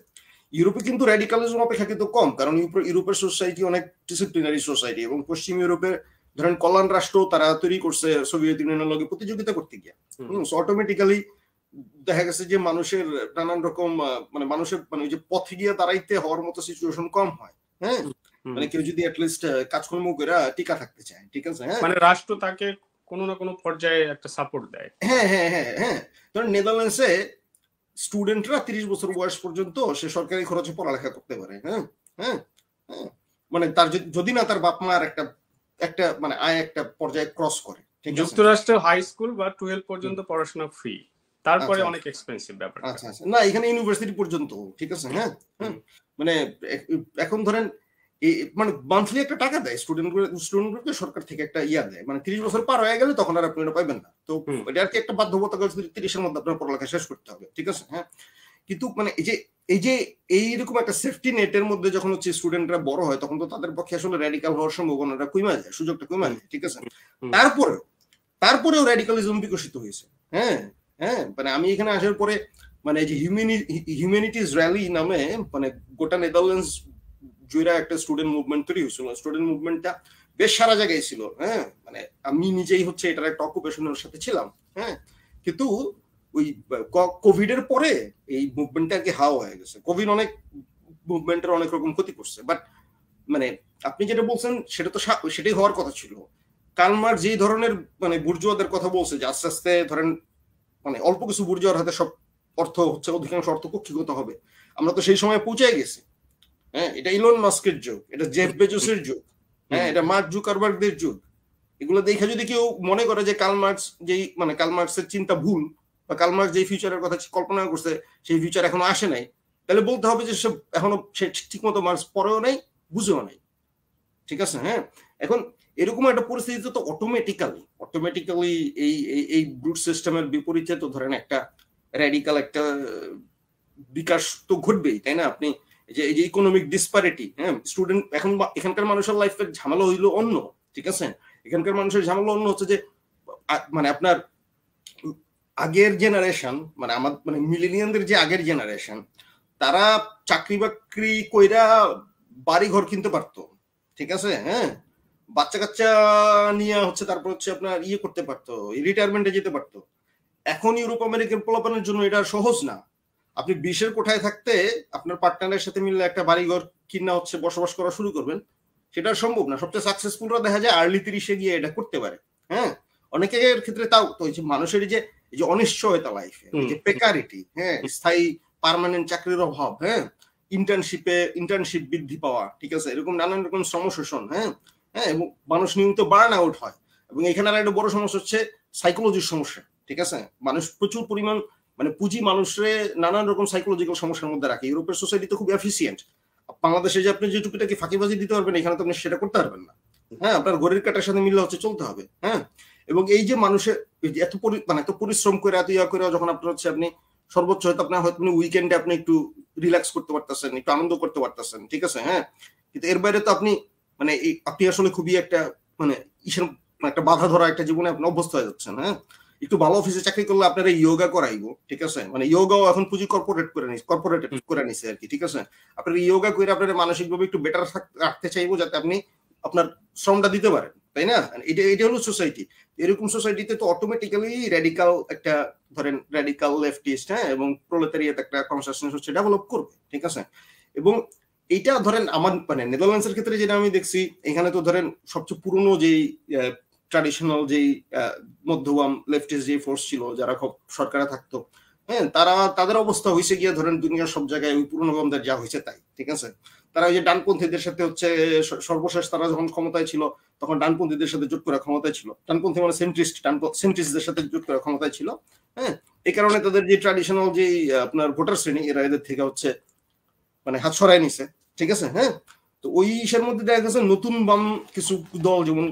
ইউরোপে কিন্তু র্যাডিকালিজম অপেক্ষা কিন্তু কম কারণ ইউরোপের সোসাইটি অনেক ডিসিপ্লিনারি সোসাইটি এবং পশ্চিম ইউরোপের ধরেন কল্যাণ রাষ্ট্র তারা তৈরি করছে সোভিয়েত ইউনিয়নের লগে প্রতিযোগিতা করতে গিয়ে। অটোমেটিক্যালি দেখা গেছে যে মানুষের নানান রকম মানে মানুষের মানে ওই যে পথে গিয়ে দাঁড়াইতে হওয়ার মতো সিচুয়েশন কম হয় হ্যাঁ? মানে কেউ যদি অ্যাটলিস্ট কাজকর্ম করে টিকা থাকতে চায় ঠিক আছে হ্যাঁ? মানে রাষ্ট্র তাকে কোনো না কোনো পর্যায়ে একটা সাপোর্ট দেয়। হ্যাঁ হ্যাঁ হ্যাঁ হ্যাঁ। ধরেন নেদারল্যান্ডসে স্টুডেন্টরা তিরিশ বছর বয়স পর্যন্ত সে সরকারি খরচে পড়ালেখা করতে পারে হ্যাঁ? হ্যাঁ? হ্যাঁ? মানে তার যদি না তার বাপ মার একটা একটা মানে আয় একটা পর্যায়ে ক্রস করে যুক্তরাষ্ট্রে হাই স্কুল বা টুয়েলভ পর্যন্ত পড়াশোনা ফ্রি তারপরে আচ্ছা। অনেক এক্সপেন্সিভ ব্যাপার আচ্ছা আচ্ছা। না এখানে ইউনিভার্সিটি পর্যন্ত ঠিক আছে? হ্যাঁ? মানে এখন ধরেন মানে মান্থলি একটা টাকা দেয় স্টুডেন্ট স্টুডেন্ট স্টুডেন্টগুলোকে সরকার থেকে একটা ইয়া দেয়। মানে তিরিশ বছর পার হয়ে গেলে তখন আর আপনি এটা পাইবেন না। তো এটা আর কি একটা বাধ্যবাধকতা তিরিশের মধ্যে আপনার পড়ালেখা শেষ করতে হবে ঠিক আছে? হ্যাঁ? কিন্তু মানে এই যে এই যে এইরকম একটা সেফটি নেটের মধ্যে যখন হচ্ছে স্টুডেন্টরা বড় হয় তখন তো তাদের পক্ষে আসলে র্যাডিকাল হওয়ার সম্ভাবনাটা কমে যায় সুযোগটা কমে যায় ঠিক আছে? তারপরেও তারপরেও র্যাডিকালিজম বিকশিত হয়েছে হ্যাঁ? হ্যাঁ? মানে আমি এখানে আসার পরে মানে যে হিউম্যানিটিজ র্যালি নামে মানে গোটা নেদারল্যান্ডস জুইরা একটা স্টুডেন্ট মুভমেন্ট তৈরি হয়েছিল। স্টুডেন্ট মুভমেন্টটা বেশ সারা জায়গায় ছিল হ্যাঁ? মানে আমি নিজেই হচ্ছে এটার একটা অকুপেশনের সাথে ছিলাম হ্যাঁ? কিন্তু ওই কোভিড এর পরে এই মুভমেন্টটা আর কি হাওয়া হয়ে গেছে। কোভিড অনেক মুভমেন্টের অনেক রকম ক্ষতি করছে। বাট মানে আপনি যেটা বলছেন, সেটা তো সেটাই হওয়ার কথা ছিল। কালমার যে ধরনের মানে বুর্জুয়াদের কথা বলছে, যে আস্তে আস্তে ধরেন মানে অল্প কিছু বুর্জুয়ার হাতে সব অর্থ হচ্ছে, অধিকাংশ অর্থ কক্ষিগত হবে। আমরা তো সেই সময় পৌঁছে গেছি। হ্যাঁ এটা ইলন মাস্কের যুগ এটা জেফ বেজোসের যুগ হ্যাঁ এটা মার্ক জুকারবার্গদের যুগ। এগুলো দেখে যদি কেউ মনে করে যে কাল মার্কস যেই মানে কাল মার্কসের চিন্তা ভুল বা কালমার্ক যে ফিউচারের কথা কল্পনা করছে সেই ফিউচার এখনও আসে নাই তাহলে বলতে হবে যে সে এখনও সে ঠিক মতো মার্কস পরেও নাই বুঝেও নাই। ঠিক আছে হ্যাঁ? এখন এরকম একটা পরিস্থিতিতে তো অটোমেটিক্যালি অটোমেটিক্যালি এই এই ব্রুট সিস্টেমের বিপরীতে তো ধরেন একটা র্যাডিক্যাল একটা বিকাশ তো ঘটবেই তাই না? আপনি যে, এই যে ইকোনমিক ডিসপারিটি হ্যাঁ? স্টুডেন্ট এখন এখানকার মানুষের লাইফের ঝামেলা হইল অন্য, ঠিক আছে? এখানকার মানুষের ঝামেলা অন্য হচ্ছে যে মানে আপনার আগের জেনারেশন মানে আমার মানে মিলেনিয়ানদের যে আগের জেনারেশন তারা চাকরি বাকরি কইরা বাড়ি ঘর কিনতে পারতো, ঠিক আছে? হ্যাঁ? বাচ্চা কাচ্চা নিয়ে হচ্ছে তারপর হচ্ছে আপনার ইয়ে করতে পারতো রিটায়ারমেন্টে যেতে পারতো। এখন ইউরোপ আমেরিকান পোলাপানের জন্য এটা সহজ না। আপনি বিশের কোঠায় থাকতে আপনার পার্টনারের সাথে মিললে একটা বাড়িঘর কিনা হচ্ছে বসবাস করা শুরু করবেন। সেটা সম্ভব না। সবচেয়ে সাকসেসফুলরা দেখা যায় আর্লি তিরিশে গিয়ে এটা করতে পারে। হ্যাঁ? অনেকের ক্ষেত্রে তাও তো যে মানুষের যে যে অনিশ্চয়তা লাইফে যে পেকারিটি হ্যাঁ? স্থায়ী পারমানেন্ট চাকরির অভাব হ্যাঁ? ইন্টার্নশিপে ইন্টার্নশিপ বৃদ্ধি পাওয়া ঠিক আছে? এরকম নানান রকম শ্রমশোষণ হ্যাঁ? হ্যাঁ? এবং মানুষ নিয়মিত বার্ন আউট হয়। এবং এখানে আর একটা বড় সমস্যা হচ্ছে সাইকোলজির সমস্যা ঠিক আছে? মানুষ প্রচুর পরিমাণ মানে পুঁজি মানুষরে নানান রকম সাইকোলজিক্যাল সমস্যার মধ্যে রাখে। ইউরোপের সোসাইটি তো খুব এফিসিয়েন্ট বাংলাদেশে যে আপনি যে টুপিটাকে ফাঁকিবাজি দিতে পারবেন, এখানে তো আপনি সেটা করতে পারবেন না। হ্যাঁ আপনার ঘরের কাটার সাথে মিললে হচ্ছে চলতে হবে। হ্যাঁ এবং এই যে মানুষের এত মানে এত পরিশ্রম করে, এত ইয়া করে যখন আপনার হচ্ছে আপনি সর্বোচ্চ হয়তো আপনার হয়তো আপনি উইকেন্ডে আপনি একটু রিল্যাক্স করতে পারতেছেন, একটু আনন্দ করতে পারতেছেন, ঠিক আছে? হ্যাঁ কিন্তু এর বাইরে তো আপনি মানে আপনি আসলে খুবই একটা মানে একটা বাধা ধরা একটা জীবনে আপনি অভ্যস্ত হয়ে যাচ্ছেন হ্যাঁ? একটু ভালো অফিসে চাকরি করলে আপনারা ইয়োগা করাইবো ঠিক আছে? মানে ইয়োগাও এখন পুঁজি কর্পোরেট করে নিচ্ছে কর্পোরেট করে নিছে আর কি ঠিক আছে? আপনার ইয়োগা করে আপনার মানসিকভাবে একটু বেটার রাখতে চাইব যাতে আপনি আপনার শ্রমটা দিতে পারেন তাই না? এটা এটা হলো সোসাইটি এরকম সোসাইটিতে তো অটোমেটিক্যালি রেডিকাল একটা ধরেন রেডিকাল লেফটিস্ট হ্যাঁ এবং প্রোলেতারিয়াত একটা কনসাসনেস হচ্ছে ডেভেলপ করবে ঠিক আছে? এবং এটা ধরেন আমার মানে নেদারল্যান্ডসের ক্ষেত্রে যেটা আমি দেখছি এখানে তো ধরেন সবচেয়ে পুরনো যেই ট্রাডিশনাল যেই মধ্যবাম লেফটিস্ট যে ফোর্স ছিল, যারা সরকারে থাকতো হ্যাঁ তারা, তাদের অবস্থা হয়েছে গিয়ে ধরেন দুনিয়ার সব জায়গায় ওই পুরনো বামদের যা হয়েছে তাই, ঠিক আছে? তারা ওই যে ডানপন্থীদের সাথে হচ্ছে সর্বশেষ তারা যখন ক্ষমতায় ছিল, তখন ডানপন্থীদের সাথে জোট করা ক্ষমতায় ছিল। ডানপন্থী মানে সেন্ট্রিস্ট সেন্ট্রিস্টদের সাথে জোট করা ক্ষমতায় ছিল হ্যাঁ? এই কারণে তাদের যে ট্রাডিশনাল যে আপনার ভোটার শ্রেণি, এরা এদের থেকে হচ্ছে মানে হাত সরাই নিছে, ঠিক আছে? হ্যাঁ? তো ওই ইসের মধ্যে দেখা গেছে নতুন বাম কিছু দল, যেমন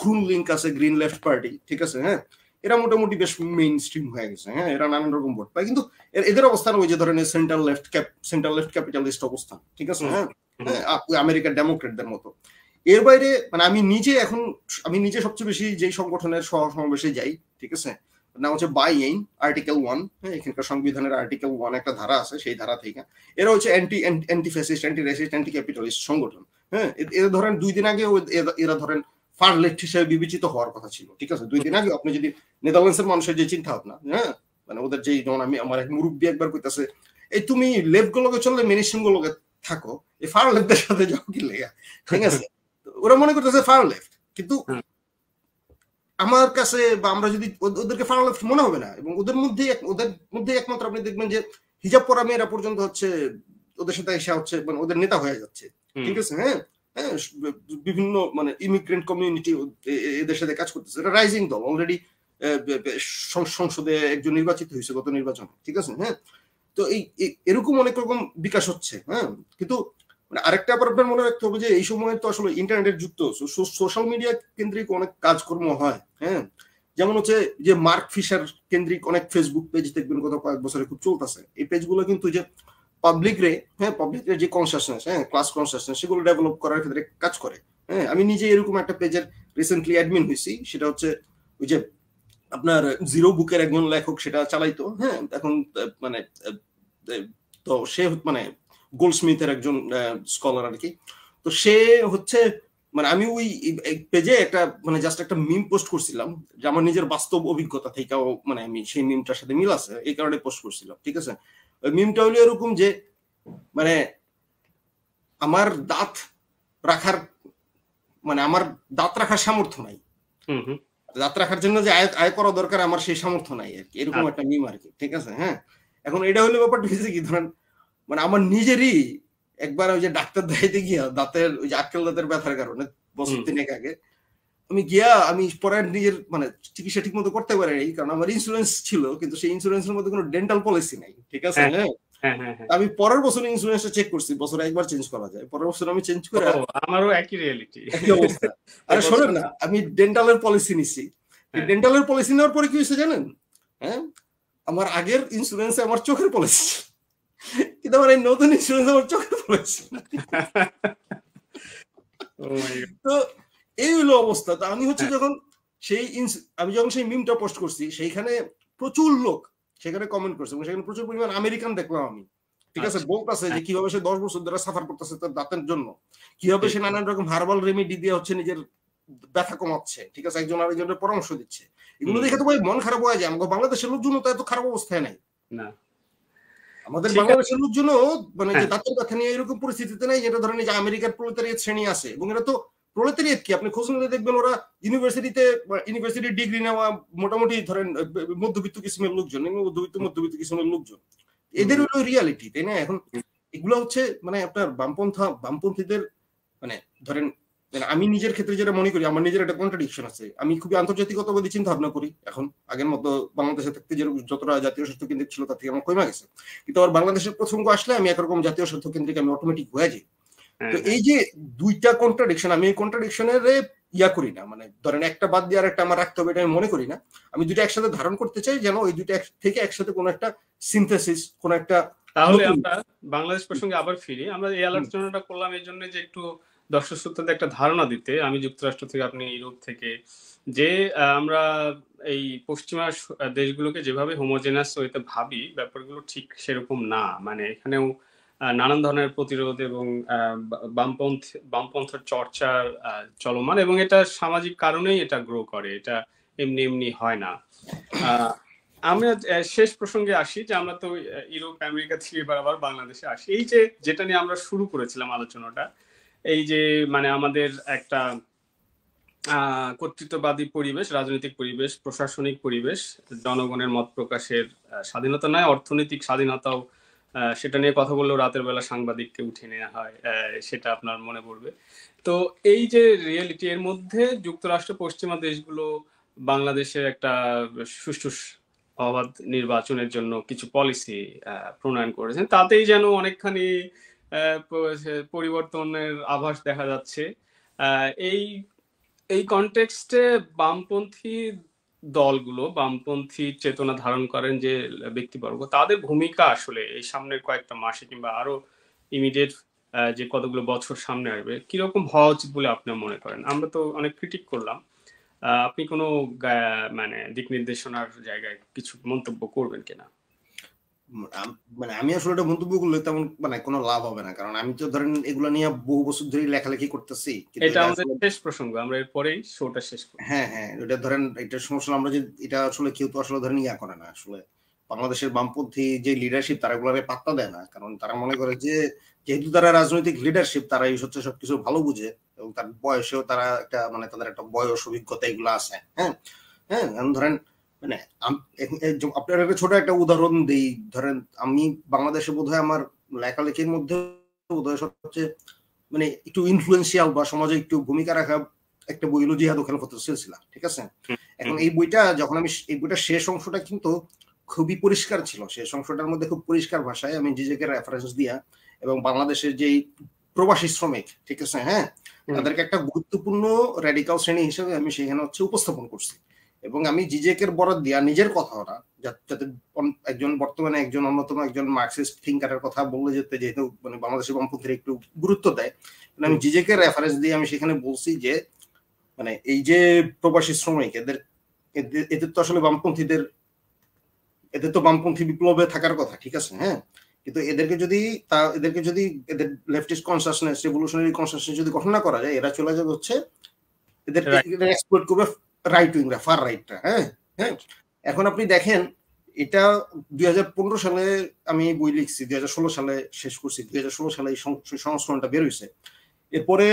ক্রুন লিঙ্ক আছে গ্রিন লেফট পার্টি ঠিক আছে হ্যাঁ? এরা মোটামুটি বেশ মেইন স্ট্রিম হয়ে গেছে হ্যাঁ? এরা নানান রকম ভোট পায়। কিন্তু এদের অবস্থান ওই যে ধরনের central left cap central left capitalist অবস্থান ঠিক আছে হ্যাঁ? আমেরিকার ডেমোক্রেটদের মতো। এর বাইরে মানে আমি নিজে এখন আমি নিজে সবচেয়ে বেশি যেই সংগঠনের সহ সমাবেশে যাই ঠিক আছে? নাম হচ্ছে বাই এইন আর্টিকেল ওয়ান হ্যাঁ? এখানকার সংবিধানের আর্টিকেল ওয়ান একটা ধারা আছে সেই ধারা থেকে। এরা হচ্ছে anti anti fascist anti racist anti capitalist সংগঠন হ্যাঁ? এরা ধরেন দুই দিন আগে এরা ধরেন ফার লেফট হিসেবে বিবেচিত হওয়ার কথা ছিল ঠিক আছে? দুই দিন আগে আপনি যদি নেদারল্যান্ডসের মানুষের যে চিন্তা ভাবনা হ্যাঁ? মানে ওদের যে যেমন আমি আমার এক মুরব্বী একবার কইতাছে এই তুমি লেফট গুলোকে চললে মেনিস্ট্রিম গুলোকে থাকো এই ফার লেফটদের সাথে যাও কি লেগা? ঠিক আছে? ওরা মনে করতেছে ফার লেফট কিন্তু আমার কাছে বা আমরা যদি ওদেরকে ফার লেফট মনে হবে না এবং ওদের মধ্যে ওদের মধ্যে একমাত্র আপনি দেখবেন যে হিজাব পরা মেয়েরা পর্যন্ত হচ্ছে ওদের সাথে এসে হচ্ছে মানে ওদের নেতা হয়ে যাচ্ছে ঠিক আছে? হ্যাঁ? হ্যাঁ বিভিন্ন মানে ইমিগ্রেন্ট কমিউনিটি এদের সাথে কাজ করতেছে। এটা রাইজিং দল অলরেডি সংসদে একজন নির্বাচিত হয়েছে গত নির্বাচনে, ঠিক আছে? হ্যাঁ? তো এই এরকম অনেক রকম বিকাশ হচ্ছে হ্যাঁ? কিন্তু আরেকটা আবার মনে রাখতে হবে যে এই সময় তো আসলে ইন্টারনেটের যুক্ত সোশ্যাল মিডিয়া কেন্দ্রিক অনেক কাজকর্ম হয় হ্যাঁ? যেমন হচ্ছে যে মার্ক ফিশার কেন্দ্রিক অনেক ফেসবুক পেজ দেখবেন গত কয়েক বছরে খুব চলতেছে। এই পেজগুলো কিন্তু যে পাবলিক রে হ্যাঁ পাবলিক রে যে কনসাসনেস হ্যাঁ ক্লাস কনসাসনেস সেগুলো ডেভেলপ করার ক্ষেত্রে কাজ করে। হ্যাঁ আমি নিজে এরকম একটা পেজের রিসেন্টলি অ্যাডমিন হয়েছি, সেটা হচ্ছে ওই যে আপনার জিরো বুকের একজন লেখক সেটা চালাইতো হ্যাঁ এখন মানে তো সে মানে গোল্ড স্মিথের একজন স্কলার আর কি তো সে হচ্ছে মানে আমি ওই পেজে একটা মানে জাস্ট একটা মিম পোস্ট করছিলাম, যে আমার নিজের বাস্তব অভিজ্ঞতা থেকেও মানে আমি সেই মিমটার সাথে মিল আছে, এই কারণে পোস্ট করছিলাম, ঠিক আছে? মিমটা হলো এরকম যে মানে আমার দাঁত রাখার মানে আমার দাঁত রাখার সামর্থ্য নাই। দাঁত রাখার জন্য যে আয় আয় করা দরকার আমার সেই সামর্থ্য নাই আর কি। এরকম একটা মিম আর কি ঠিক আছে? হ্যাঁ? এখন এটা হলো ব্যাপারটা হয়েছে কি ধরেন মানে আমার নিজেরই একবার ওই যে ডাক্তার দেখাইতে গিয়া দাঁতের ওই যে আক্কেল দাঁতের ব্যথার কারণে বছর তিনেক আগে আমি গিয়া আমি পরে নিজের মানে চিকিৎসা ঠিক মতো করতে পারি নাই কারণ আমার ইন্স্যুরেন্স ছিল কিন্তু সেই ইন্স্যুরেন্সের মধ্যে কোনো ডেন্টাল পলিসি নাই ঠিক আছে? হ্যাঁ আমি পরের বছর ইন্স্যুরেন্সটা চেক করছি বছরে একবার চেঞ্জ করা যায় পরের বছর আমি চেঞ্জ করে আমারও একই রিয়েলিটি একই অবস্থা। আরে শোনেন না আমি ডেন্টালের পলিসি নিছি। ডেন্টালের পলিসি নেওয়ার পরে কি হয়েছে জানেন? হ্যাঁ? আমার আগের ইন্স্যুরেন্সে আমার চোখের পলিসি কিন্তু আমার এই নতুন ইন্স্যুরেন্স আমার চোখের পলিসি তো এই হলো অবস্থা। তো আমি হচ্ছে যখন সেই আমি যখন সেই মিমটা পোস্ট করছি সেইখানে প্রচুর লোক সেখানে কমেন্ট করছে এবং সেখানে প্রচুর পরিমাণ আমেরিকান দেখলাম আমি। ঠিক আছে? বলতেছে যে কীভাবে সে দশ বছর ধরে সাফার করতেছে তার দাঁতের জন্য। কীভাবে সে নানান রকম হার্বাল রেমেডি দিয়ে হচ্ছে নিজের ব্যথা কমাচ্ছে। ঠিক আছে? একজন আরেকজনের পরামর্শ দিচ্ছে। এগুলো দেখে তো ভাই মন খারাপ হয়ে যায়। আমাকে বাংলাদেশের লোকজন তো এত খারাপ অবস্থায় নাই। না। আমাদের বাংলাদেশের লোকজনও মানে যে হ্যাঁ। দাঁতের কথা নিয়ে এরকম পরিস্থিতিতে নেই যেটা ধরেন যে আমেরিকার প্রলেতারিয়েত শ্রেণি আছে। এবং এটা তো প্রলেতারিয়েত কি? আপনি খোঁজ নিলে দেখবেন ওরা ইউনিভার্সিটিতে ইউনিভার্সিটি ডিগ্রি নেওয়া মোটামুটি ধরেন মধ্যবিত্ত কিসিমের লোকজন মধ্যবিত্ত মধ্যবিত্ত কিসিমের লোকজন। এদের হলো রিয়ালিটি তাই না? এখন এগুলো হচ্ছে মানে আপনার বামপন্থা বামপন্থীদের মানে ধরেন মানে আমি নিজের ক্ষেত্রে যেটা মনে করি আমার নিজের একটা কন্ট্রাডিকশন আছে। আমি খুবই আন্তর্জাতিকতাবাদী চিন্তা ভাবনা করি এখন। আগের মতো বাংলাদেশে থাকতে যে যতটা জাতীয় স্বার্থ কেন্দ্রিক ছিল তার থেকে আমার কমে গেছে। কিন্তু আবার বাংলাদেশের প্রসঙ্গ আসলে আমি একরকম জাতীয় স্বার্থ কেন্দ্রিক আমি অটোমেটিক হয়ে যাই। তো এই যে দুইটা কন্ট্রাডিকশন আমি এই কন্ট্রাডিকশনের ইয়া করি না মানে ধরেন একটা বাদ দিয়ে আর একটা আমার রাখতে হবে এটা আমি মনে করি না। আমি দুইটা একসাথে ধারণ করতে চাই যেন ওই দুইটা থেকে একসাথে কোনো একটা সিনথেসিস কোনো একটা তাহলে আমরা বাংলাদেশ প্রসঙ্গে আবার ফিরি। আমরা এই আলোচনাটা করলাম এই জন্য যে একটু দর্শক শ্রোতাদের একটা ধারণা দিতে। আমি যুক্তরাষ্ট্র থেকে আপনি ইউরোপ থেকে যে আমরা এই পশ্চিমা দেশগুলোকে যেভাবে হোমোজেনাস ওয়েতে ভাবি ব্যাপারগুলো ঠিক সেরকম না। মানে এখানেও নানান ধরনের প্রতিরোধ এবং বামপন্থ, বামপন্থের চর্চার চলমান এবং এটা সামাজিক কারণেই এটা গ্রো করে, এটা এমনি এমনি হয় না। আমরা শেষ প্রসঙ্গে আসি যে আমরা তো ইউরোপ, আমেরিকা থেকে আবার বাংলাদেশে আসি। এই যে যেটা নিয়ে আমরা শুরু করেছিলাম আলোচনাটা, এই যে মানে আমাদের একটা কর্তৃত্ববাদী পরিবেশ, রাজনৈতিক পরিবেশ, প্রশাসনিক পরিবেশ, জনগণের মত প্রকাশের স্বাধীনতা নয়, অর্থনৈতিক স্বাধীনতাও সেটা নিয়ে কথা বললেও রাতের বেলা সাংবাদিককে উঠে নেওয়া হয় সেটা আপনার মনে পড়বে। তো এই যে রিয়েলিটি এর মধ্যে যুক্তরাষ্ট্র, পশ্চিমা দেশগুলো বাংলাদেশের একটা সুষ্ঠু অবাধ নির্বাচনের জন্য কিছু পলিসি প্রণয়ন করেছেন। তাতেই যেন অনেকখানি পরিবর্তনের আভাস দেখা যাচ্ছে। এই এই কনটেক্সটে বামপন্থী দলগুলো বামপন্থী চেতনা ধারণ করেন যে ব্যক্তিবর্গ, তাদের ভূমিকা আসলে এই সামনের কয়েকটা মাসে কিংবা আরও ইমিডিয়েট যে কতগুলো বছর সামনে আসবে, কীরকম হওয়া উচিত বলে আপনি মনে করেন? আমরা তো অনেক ক্রিটিক করলাম। আপনি কোনো মানে দিক নির্দেশনার জায়গায় কিছু মন্তব্য করবেন কিনা? মানে আমি আসলে এটা মন্তব্য করলে তেমন মানে কোনো লাভ হবে না। কারণ আমি তো ধরেন এগুলো নিয়ে বহু বছর ধরে লেখালেখি করতেছি। এটা আমাদের শেষ প্রসঙ্গ আমরা এরপরেই শোটা শেষ করি হ্যাঁ হ্যাঁ এটা ধরেন এটা সমস্যা আমরা যে এটা আসলে কেউ তো আসলে ধরেন ইয়া করে না। আসলে বাংলাদেশের বামপন্থী যে লিডারশিপ তারা এগুলো পাত্তা দেয় না। কারণ তারা মনে করে যে যেহেতু তারা রাজনৈতিক লিডারশিপ তারা এই হচ্ছে সবকিছু ভালো বুঝে এবং তার বয়সেও তারা একটা মানে তাদের একটা বয়স অভিজ্ঞতা এগুলো আছে। হ্যাঁ হ্যাঁ ধরেন মানে আপনার একটা ছোট একটা উদাহরণ দিই। ধরেন আমি বাংলাদেশে বোধহয় আমার লেখালেখির মধ্যে বোধহয় সবচেয়ে মানে একটু ইনফ্লুয়েন্সিয়াল বা সমাজে একটু ভূমিকা রাখা একটা বই হলো জিহাদ খেলাফত সিলসিলা ঠিক আছে? এখন এই বইটা যখন আমি এই বইটা শেষ অংশটা কিন্তু খুবই পরিষ্কার ছিল। শেষ অংশটার মধ্যে খুব পরিষ্কার ভাষায় আমি নিজেকে রেফারেন্স দিয়া এবং বাংলাদেশের যেই প্রবাসী শ্রমিক ঠিক আছে হ্যাঁ? তাদেরকে একটা গুরুত্বপূর্ণ রেডিকাল শ্রেণি হিসেবে আমি সেখানে হচ্ছে উপস্থাপন করছি। এবং আমি জিজেকের বরাদ দিয়া নিজের কথা ওরা যাতে একজন বর্তমানে একজন অন্যতম একজন মার্কসিস্ট থিঙ্কারের কথা বললে যেতে যেহেতু মানে বাংলাদেশের বামপন্থীর একটু গুরুত্ব দেয় আমি জিজেকে রেফারেন্স দিয়ে আমি সেখানে বলছি যে মানে এই যে প্রবাসী শ্রমিক এদের এদের তো আসলে বামপন্থীদের এদের তো বামপন্থী বিপ্লবে থাকার কথা ঠিক আছে? হ্যাঁ? কিন্তু এদেরকে যদি তা এদেরকে যদি এদের লেফটিস্ট কনসাসনেস রেভলিউশনারি কনসাসনেস যদি গঠন না করা যায় এরা চলে যাবে হচ্ছে এদের এক্সপ্লোর করবে রাইট উইংরা ফার রাইটটা হ্যাঁ? হ্যাঁ? এখন আপনি দেখেন এটা দুই হাজার পনেরো সালে আমি বই লিখছি দুই হাজার ষোলো সালে শেষ করছি দুই হাজার ষোলো সালে এই সংস্করণটা বের হয়েছে এরপরে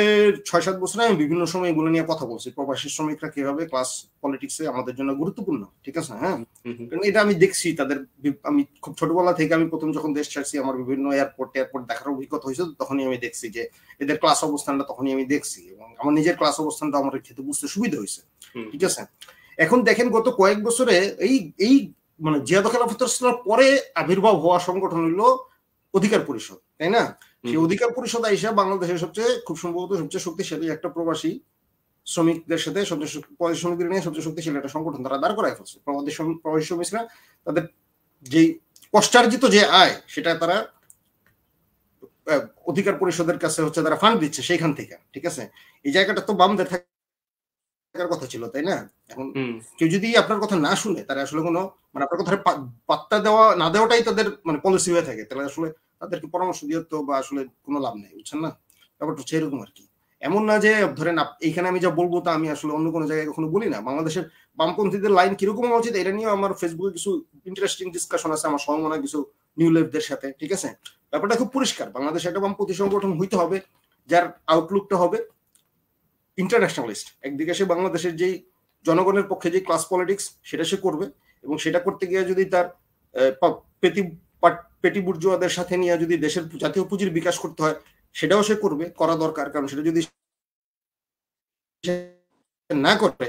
ছয় সাত বছরে আমি বিভিন্ন সময় এগুলো নিয়ে কথা বলছি প্রবাসী শ্রমিকরা কীভাবে ক্লাস পলিটিক্সে আমাদের জন্য গুরুত্বপূর্ণ ঠিক আছে? হ্যাঁ? কারণ এটা আমি দেখছি তাদের আমি খুব ছোটবেলা থেকে আমি প্রথম যখন দেশ ছাড়ছি আমার বিভিন্ন এয়ারপোর্ট এয়ারপোর্ট দেখার অভিজ্ঞতা হয়েছে তখনই আমি দেখছি যে এদের ক্লাস অবস্থানটা তখনই আমি দেখছি। আমার নিজের ক্লাস অবস্থানটা আমার ক্ষেত্রে বুঝতে সুবিধা হয়েছে। ঠিক আছে? এখন দেখেন গত কয়েক বছরে এই এই মানে জিয়াদ খেলাফতের পরে আবির্ভাব হওয়া সংগঠন হইল অধিকার পরিষদ তাই না? সেই অধিকার পরিষদ আইসা বাংলাদেশের সবচেয়ে খুব সম্ভবত সবচেয়ে শক্তিশালী একটা প্রবাসী শ্রমিকদের সাথে সবচেয়ে প্রবাসী শ্রমিকদের নিয়ে সবচেয়ে শক্তিশালী একটা সংগঠন তারা দাঁড় করায় ফেলছে। প্রবাসী শ্রমিকরা তাদের যেই কষ্টার্জিত যে আয় সেটা তারা অধিকার পরিষদের কাছে হচ্ছে তারা ফান্ড দিচ্ছে সেইখান থেকে ঠিক আছে? এই জায়গাটা তো বামদের থাকার কথা ছিল তাই না? এখন কেউ যদি আপনার কথা না শুনে তারা আসলে কোনো মানে আপনার কথা পাত্তা দেওয়া না দেওয়াটাই তাদের মানে পলিসি হয়ে থাকে। তাহলে আসলে তাদেরকে পরামর্শ দিয়ে তো বা আসলে কোনো লাভ নেই বুঝছেন না? ব্যাপারটা হচ্ছে এরকম আর কি। এমন না যে ধরেন এইখানে আমি যা বলব তা আমি আসলে অন্য কোনো জায়গায় কখনো বলি না। বাংলাদেশের বামপন্থীদের লাইন কীরকম হওয়া উচিত এটা নিয়ে আমার ফেসবুকে কিছু ইন্টারেস্টিং ডিসকাশন আছে আমার সময় কিছু নিউ লেফদের সাথে ঠিক আছে? ব্যাপারটা খুব পরিষ্কার। বাংলাদেশ একটা বামপন্থী সংগঠন হইতে হবে, যার আউটলুকটা হবে ইন্টারন্যাশনালিস্ট একদিকে সে বাংলাদেশের যেই জনগণের পক্ষে যে ক্লাস পলিটিক্স সেটা সে করবে এবং সেটা করতে গিয়ে যদি তার পেটি পেটি বুর্জুয়াদের সাথে নিয়ে যদি দেশের জাতীয় পুঁজির বিকাশ করতে হয়, সেটাও সে করবে, করা দরকার। কারণ সেটা যদি না করে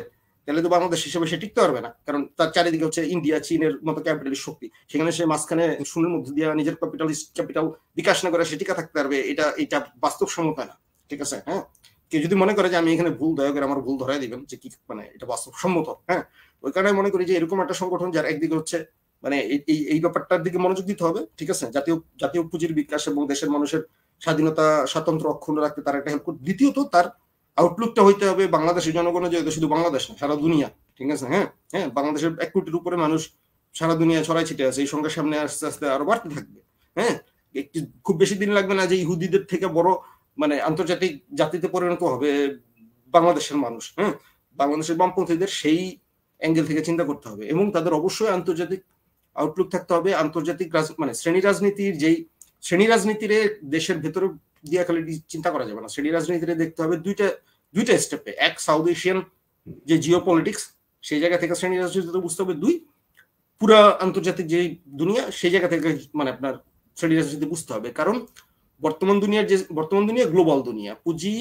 তাহলে তো বাংলাদেশ হিসেবে সে টিকতে পারবে না। কারণ তার চারিদিকে হচ্ছে ইন্ডিয়া, চীনের মতো ক্যাপিটালিস্ট শক্তি। সেখানে সে মাঝখানে শূন্যের মধ্যে দিয়ে নিজের ক্যাপিটালিস্ট ক্যাপিটাল বিকাশ না করে সে টিকা থাকতে পারবে, এটা এটা বাস্তবসম্মত না। ঠিক আছে? হ্যাঁ? কেউ যদি মনে করে যে আমি এখানে ভুল, দয়া করে আমার ভুল ধরাই দিবেন, যে কি মানে এটা বাস্তবসম্মত হ্যাঁ? ওই কারণে মনে করি যে এরকম একটা সংগঠন যার একদিকে হচ্ছে মানে এই এই ব্যাপারটার দিকে মনোযোগ দিতে হবে, ঠিক আছে? জাতীয় জাতীয় পুঁজির বিকাশ এবং দেশের মানুষের স্বাধীনতা স্বাতন্ত্র অক্ষুণ্ণ রাখতে তার একটা হেল্প দ্বিতীয়ত তার আউটলুকটা হইতে হবে বাংলাদেশের জনগণের যেহেতু শুধু বাংলাদেশ না, সারা দুনিয়া, ঠিক আছে? হ্যাঁ? হ্যাঁ বাংলাদেশের এক কোটির উপরে মানুষ সারা দুনিয়া ছড়াই ছিটে আছে, এই সংখ্যার সামনে আস্তে আস্তে আরও বাড়তে থাকবে হ্যাঁ? একটি খুব বেশি দিন লাগবে না যে ইহুদিদের থেকে বড় মানে আন্তর্জাতিক জাতিতে পরিণত হবে বাংলাদেশের মানুষ হ্যাঁ? বাংলাদেশের বামপন্থীদের সেই অ্যাঙ্গেল থেকে চিন্তা করতে হবে এবং তাদের অবশ্যই আন্তর্জাতিক আউটলুক থাকতে হবে, আন্তর্জাতিক মানে শ্রেণি রাজনীতির যেই, শ্রেণি রাজনীতিরে দেশের ভেতরে দিয়ে খালি চিন্তা করা যাবে না। শ্রেণি রাজনীতিতে দেখতে হবে দুইটা দুইটা স্টেপে এক সাউথ এশিয়ান যে জিও পলিটিক্স সেই জায়গা থেকে শ্রেণি রাজনীতি বুঝতে হবে। দুই, পুরা আন্তর্জাতিক যে দুনিয়া, সেই জায়গা থেকে মানে আপনার শ্রেণি রাজনীতি বুঝতে হবে। কারণ বর্তমান দুনিয়ার যে, বর্তমান দুনিয়া গ্লোবাল দুনিয়া। পুঁজি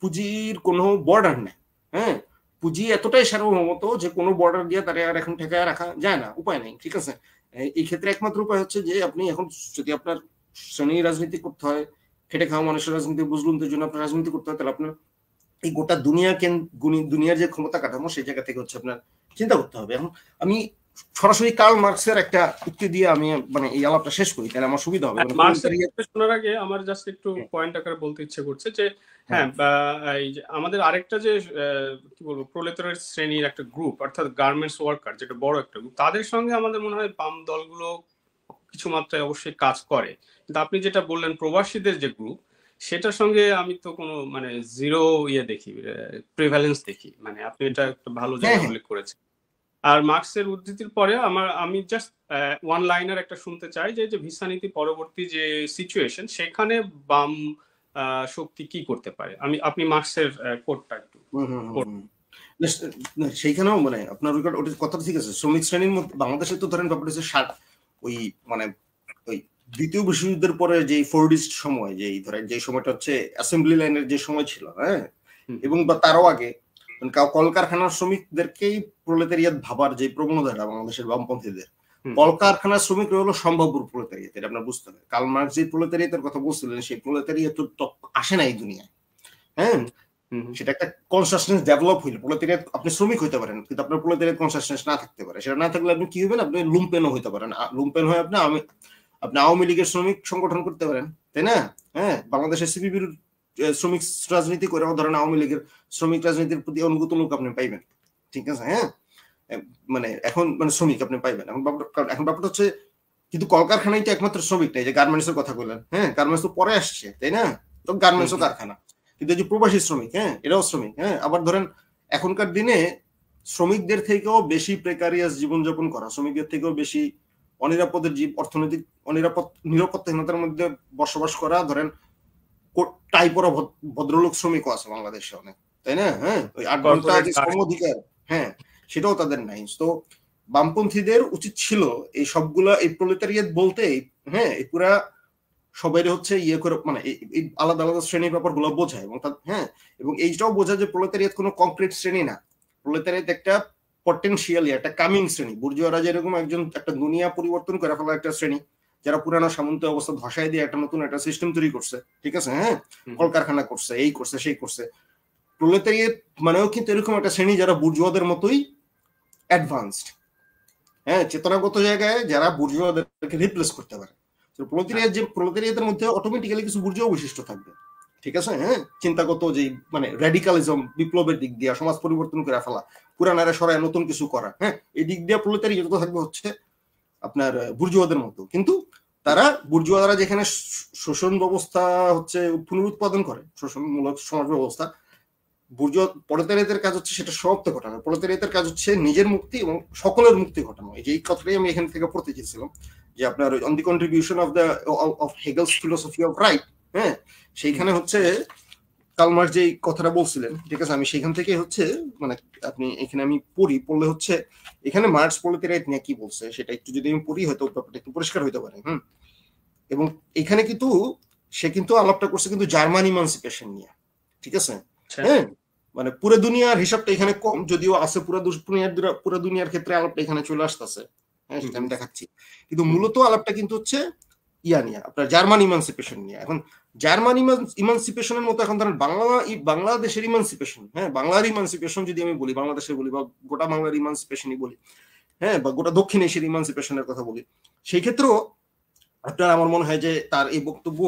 পুঁজির কোনো বর্ডার নেই। হ্যাঁ? পুঁজি এতটাই সার্বভৌমত যে কোনো বর্ডার দিয়ে তারা আর এখন ঠেকায় রাখা যায় না। উপায় নেই, ঠিক আছে? এই ক্ষেত্রে একমাত্র উপায় হচ্ছে যে আপনি এখন যদি আপনার শ্রেণি রাজনীতি করতে হয় খেটে খাওয়া মানুষের রাজনীতি বুঝলুমদের জন্য আপনার রাজনীতি করতে হয় তাহলে আপনার এই গোটা দুনিয়া কেন দুনিয়ার যে ক্ষমতা কাঠামো সেই জায়গা থেকে হচ্ছে আপনার চিন্তা করতে হবে। এখন আমি সরাসরি কার্ল মার্কসের একটা উক্তি দিয়ে আমি মানে এই আলাপটা শেষ করি তাহলে আমার সুবিধা হবে। হ্যাঁ, শোনার আগে আমার জাস্ট একটু পয়েন্ট আকারে বলতে ইচ্ছে করছে যে হ্যাঁ, হ্যাঁ এই যে আমাদের আরেকটা যে কি বলব প্রলেতারের শ্রেণির একটা গ্রুপ অর্থাৎ গার্মেন্টস ওয়ার্কার যেটা বড় একটা গ্রুপ তাদের সঙ্গে আমাদের মনে হয় বাম দলগুলো কিছু মাত্রায় অবশ্যই কাজ করে। কিন্তু আপনি যেটা বললেন প্রবাসীদের যে গ্রুপ সেটার সঙ্গে আমি তো কোনো মানে জিরো ইয়ে দেখি প্রিভ্যালেন্স দেখি। মানে আপনি এটা একটা ভালো জায়গা হ্যাঁ, উল্লেখ করেছেন। আর মার্কসের উদ্ধৃতির পরে আমার আমি জাস্ট ওয়ান লাইনার একটা শুনতে চাই যে ভিসা নীতি পরবর্তী যে সিচুয়েশন সেখানে বাম শক্তি কি করতে পারে? আমি আপনি মার্কসের কোডটা একটু সেইখানেও মানে আপনার ওটা কথা ঠিক আছে। শ্রমিক শ্রেণির মধ্যে বাংলাদেশে তো ধরেন ব্যাপারটা হচ্ছে ওই মানে ওই দ্বিতীয় বিশ্বযুদ্ধের পরে যে ফোর্ডিস্ট সময় যে ধরেন যে সময়টা হচ্ছে অ্যাসেম্বলি লাইনের যে সময় ছিল হ্যাঁ? এবং বা তারও আগে কলকারখানার শ্রমিকদেরকেই প্রলেতারিয়াত ভাবার যে প্রবণতাটা বাংলাদেশের বামপন্থীদের কলকারখানার শ্রমিক হলো সম্ভাব্য প্রলেতারিয়াত এটা আপনার বুঝতে হবে কাল মার্ক যে প্রলেতারিয়াতের কথা বলছিলেন সেই প্রলেতারিয়াত আসে না এই দুনিয়ায় হ্যাঁ? সেটা একটা কনসাসনেস ডেভেলপ হইলে। প্রলেতারিয়াত আপনি শ্রমিক হইতে পারেন কিন্তু আপনার প্রলেতারিয়াত কনসাসনেস না থাকতে পারে। সেটা না থাকলে আপনি কি হবেন আপনি লুম্পেনও হইতে পারেন। লুম্পেন হয়ে আপনি আপনি আওয়ামী লীগের শ্রমিক সংগঠন করতে পারেন তাই না? হ্যাঁ বাংলাদেশের সিপিবির শ্রমিক রাজনীতি করে ধরেন আওয়ামী লীগের শ্রমিক রাজনীতির প্রতি অনুগত লোক আপনি পাইবেন। ঠিক আছে হ্যাঁ? মানে এখন মানে শ্রমিক আপনি পাইবেন। এখন ব্যাপারটা এখন ব্যাপারটা হচ্ছে কিন্তু কলকারখানাই তো একমাত্র শ্রমিক নাই যে গার্মেন্টস এর কথা বললেন হ্যাঁ? গার্মেন্টস তো পরে আসছে তাই না? তো গার্মেন্টসও কারখানা। কিন্তু যে প্রবাসী শ্রমিক হ্যাঁ এটাও শ্রমিক হ্যাঁ আবার ধরেন এখনকার দিনে শ্রমিকদের থেকেও বেশি প্রেকারিয়াস জীবনযাপন করা শ্রমিকদের থেকেও বেশি অনিরাপদের জীব অর্থনৈতিক অনিরাপদ নিরাপত্তাহীনতার মধ্যে বসবাস করা ধরেন টাই পরা ভদ্রলোক শ্রমিকও আছে বাংলাদেশে অনেক তাই না? হ্যাঁ ওই আট ঘণ্টা যে শ্রম অধিকার হ্যাঁ সেটাও তাদের নাই। তো বামপন্থীদের উচিত ছিল এই সবগুলা এই প্রলেতারিয়াত বলতে হ্যাঁ এই পুরা সবাই হচ্ছে ইয়ে করে মানে আলাদা আলাদা শ্রেণির ব্যাপারগুলো বোঝায় এবং হ্যাঁ এবং এইটাও বোঝায় যে প্রলেতারিয়াত কোনো কংক্রিট শ্রেণি না। প্রলেতারিয়াত একটা পটেন্সিয়ালি একটা কামিং শ্রেণি। বুর্জুয়ারা যেরকম একজন একটা দুনিয়া পরিবর্তন করে ফেলা একটা শ্রেণি যারা পুরানো সামন্ত অবস্থা ধসাই দিয়ে একটা নতুন একটা সিস্টেম তৈরি করছে ঠিক আছে হ্যাঁ? কলকারখানা করছে এই করছে সেই করছে। প্রলেতারিয়েট মানেও কিন্তু এরকম একটা শ্রেণি যারা বুর্জুয়াদের মতোই অ্যাডভান্সড হ্যাঁ চেতনাগত জায়গায় যারা বুর্জুয়াদেরকে রিপ্লেস করতে পারে। প্রলেতারিয়াত যে প্রলেতারিয়াতের মধ্যে অটোমেটিক্যালি কিছু বুর্জুয়া বৈশিষ্ট্য থাকবে। ঠিক আছে? হ্যাঁ? চিন্তাগত যে মানে র্যাডিকালিজম বিপ্লবের দিক দিয়ে, সমাজ পরিবর্তন করে ফেলা পুরানারা সরায় নতুন কিছু করা হ্যাঁ? এই দিক দিয়ে প্রলেতারিয়াত থাকবে হচ্ছে আপনার বুর্জুয়াদের মতো। কিন্তু তারা বুর্জুয়ারা যেখানে শোষণ ব্যবস্থা হচ্ছে পুনরুৎপাদন করে, শোষণমূলক সমাজ ব্যবস্থা বুর্জুয়া পলতারিয়াতের কাজ হচ্ছে সেটা সমাপ্ত ঘটানো। পলতারিয়াতের কাজ হচ্ছে নিজের মুক্তি এবং সকলের মুক্তি ঘটানো। এই কথাটাই আমি এখান থেকে পড়তে চেয়েছিলাম। যে আপনার on the contribution of the of Hegel's philosophy of right হ্যাঁ? সেইখানে হচ্ছে কালমার যে কথাটা বলছিলেন ঠিক আছে? আমি সেখান থেকে হচ্ছে মানে আপনি এখানে আমি পড়ি পড়লে হচ্ছে এখানে মার্কস রাইট নিয়ে কি বলছে সেটা একটু যদি আমি পড়ি হয়তো ব্যাপারটা একটু পরিষ্কার হইতে পারে হুম? এবং এখানে কিন্তু সে কিন্তু আলাপটা করছে কিন্তু জার্মান ইমানসিপেশন নিয়ে ঠিক আছে? আচ্ছা। হ্যাঁ? মানে পুরো দুনিয়ার হিসাবটা এখানে কম যদিও আছে পুরো দুনিয়ার পুরো দুনিয়ার ক্ষেত্রে আলাপটা এখানে চলে আসতেছে। হ্যাঁ সেটা আমি দেখাচ্ছি। কিন্তু মূলত আলাপটা কিন্তু হচ্ছে ইয়া নিয়ে আপনার জার্মান ইমানসিপেশন নিয়ে। এখন জার্মান ইমানসিপেশনের মতো এখন ধরেন বাংলা বাংলাদেশের ইমানসিপেশন হ্যাঁ বাংলার ইমানসিপেশন যদি আমি বলি বাংলাদেশের বলি বা গোটা বাংলার ইমানসিপেশনই বলি হ্যাঁ বা গোটা দক্ষিণ এশিয়ার ইমানসিপেশনের কথা বলি সেই ক্ষেত্রেও আপনার আমার মনে হয় যে তার এই বক্তব্য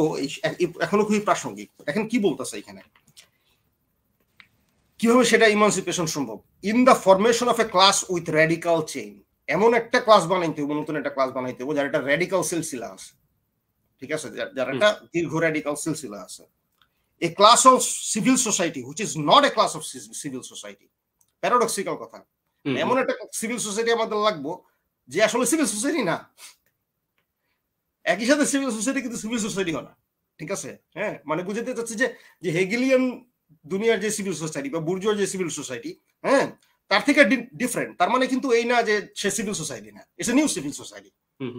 এখনও খুবই প্রাসঙ্গিক। এখন কি বলতেছে এখানে? কীভাবে সেটা ইমানসিপেশন সম্ভব? In the formation of a class with radical chain এমন একটা ক্লাস বানাইতে হবে নতুন একটা ক্লাস বানাইতে হবে যার একটা রেডিকাল সিলসিলা আছে। ঠিক আছে? যার একটা দীর্ঘ রেডিকাল সিলসিলা আছে। A class of civil society which is not a class of civil society paradoxical কথা। এমন একটা সিভিল সোসাইটি আমাদের লাগবো যে আসলে সিভিল সোসাইটি না। একই সাথে সিভিল সোসাইটি কিন্তু সিভিল সোসাইটি না। ঠিক আছে? হ্যাঁ? মানে বুঝতে চাচ্ছি যে যে হেগেলিয়ান দুনিয়ার যে সিভিল সোসাইটি বা বুর্জুয়ার যে সিভিল সোসাইটি হ্যাঁ? তার থেকে ডিফারেন্ট তার মানে কিন্তু এই না যে সে সিভিল সোসাইটি না it's a new civil society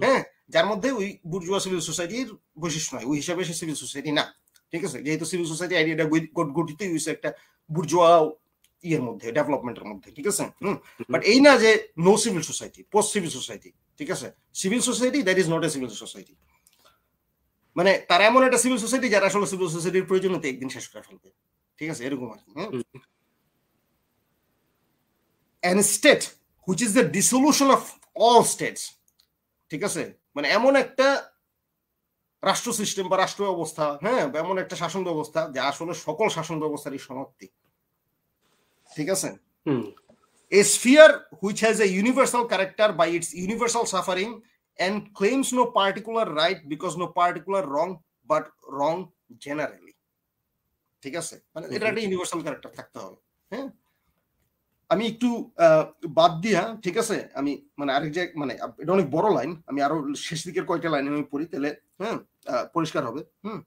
হ্যাঁ যার মধ্যে ওই বুর্জুয়া সিভিল সোসাইটির বৈশিষ্ট্য নয় ওই হিসাবে সে সিভিল সোসাইটি না। ঠিক আছে? যেহেতু সিভিল সোসাইটি আইডিয়াটা গঠিত হয়েছে একটা বুর্জুয়া ইয়ের মধ্যে ডেভেলপমেন্টের মধ্যে ঠিক আছে? হুম। বাট এই না যে no civil society post civil society ঠিক আছে? Civil society that is not a civil society মানে তারা এমন একটা সিভিল সোসাইটি যারা আসলে সিভিল সোসাইটির প্রয়োজনীয়তা একদিন শেষ করে ফেলবে। ঠিক আছে? এরকম আর কি an state which is the dissolution of all states ঠিক আছে? মানে এমন একটা রাষ্ট্র সিস্টেম বা রাষ্ট্র ব্যবস্থা হ্যাঁ এমন একটা শাসন ব্যবস্থা যা আসলে সকল শাসন ব্যবস্থারই সমাপ্তি। ঠিক আছে? A sphere which has a universal character by its universal suffering and claims no particular right because no particular wrong but wrong generally ঠিক আছে? মানে এটা একটা ইউনিভার্সাল ক্যারেক্টার থাকতে হবে হ্যাঁ? আমি একটু বাদ দিয়া ঠিক আছে আমি মানে আরেক জায়গায় মানে এটা অনেক বড় লাইন আমি আরও শেষ দিকের কয়েকটা লাইন আমি পড়ি তাহলে হ্যাঁ পরিষ্কার হবে হুম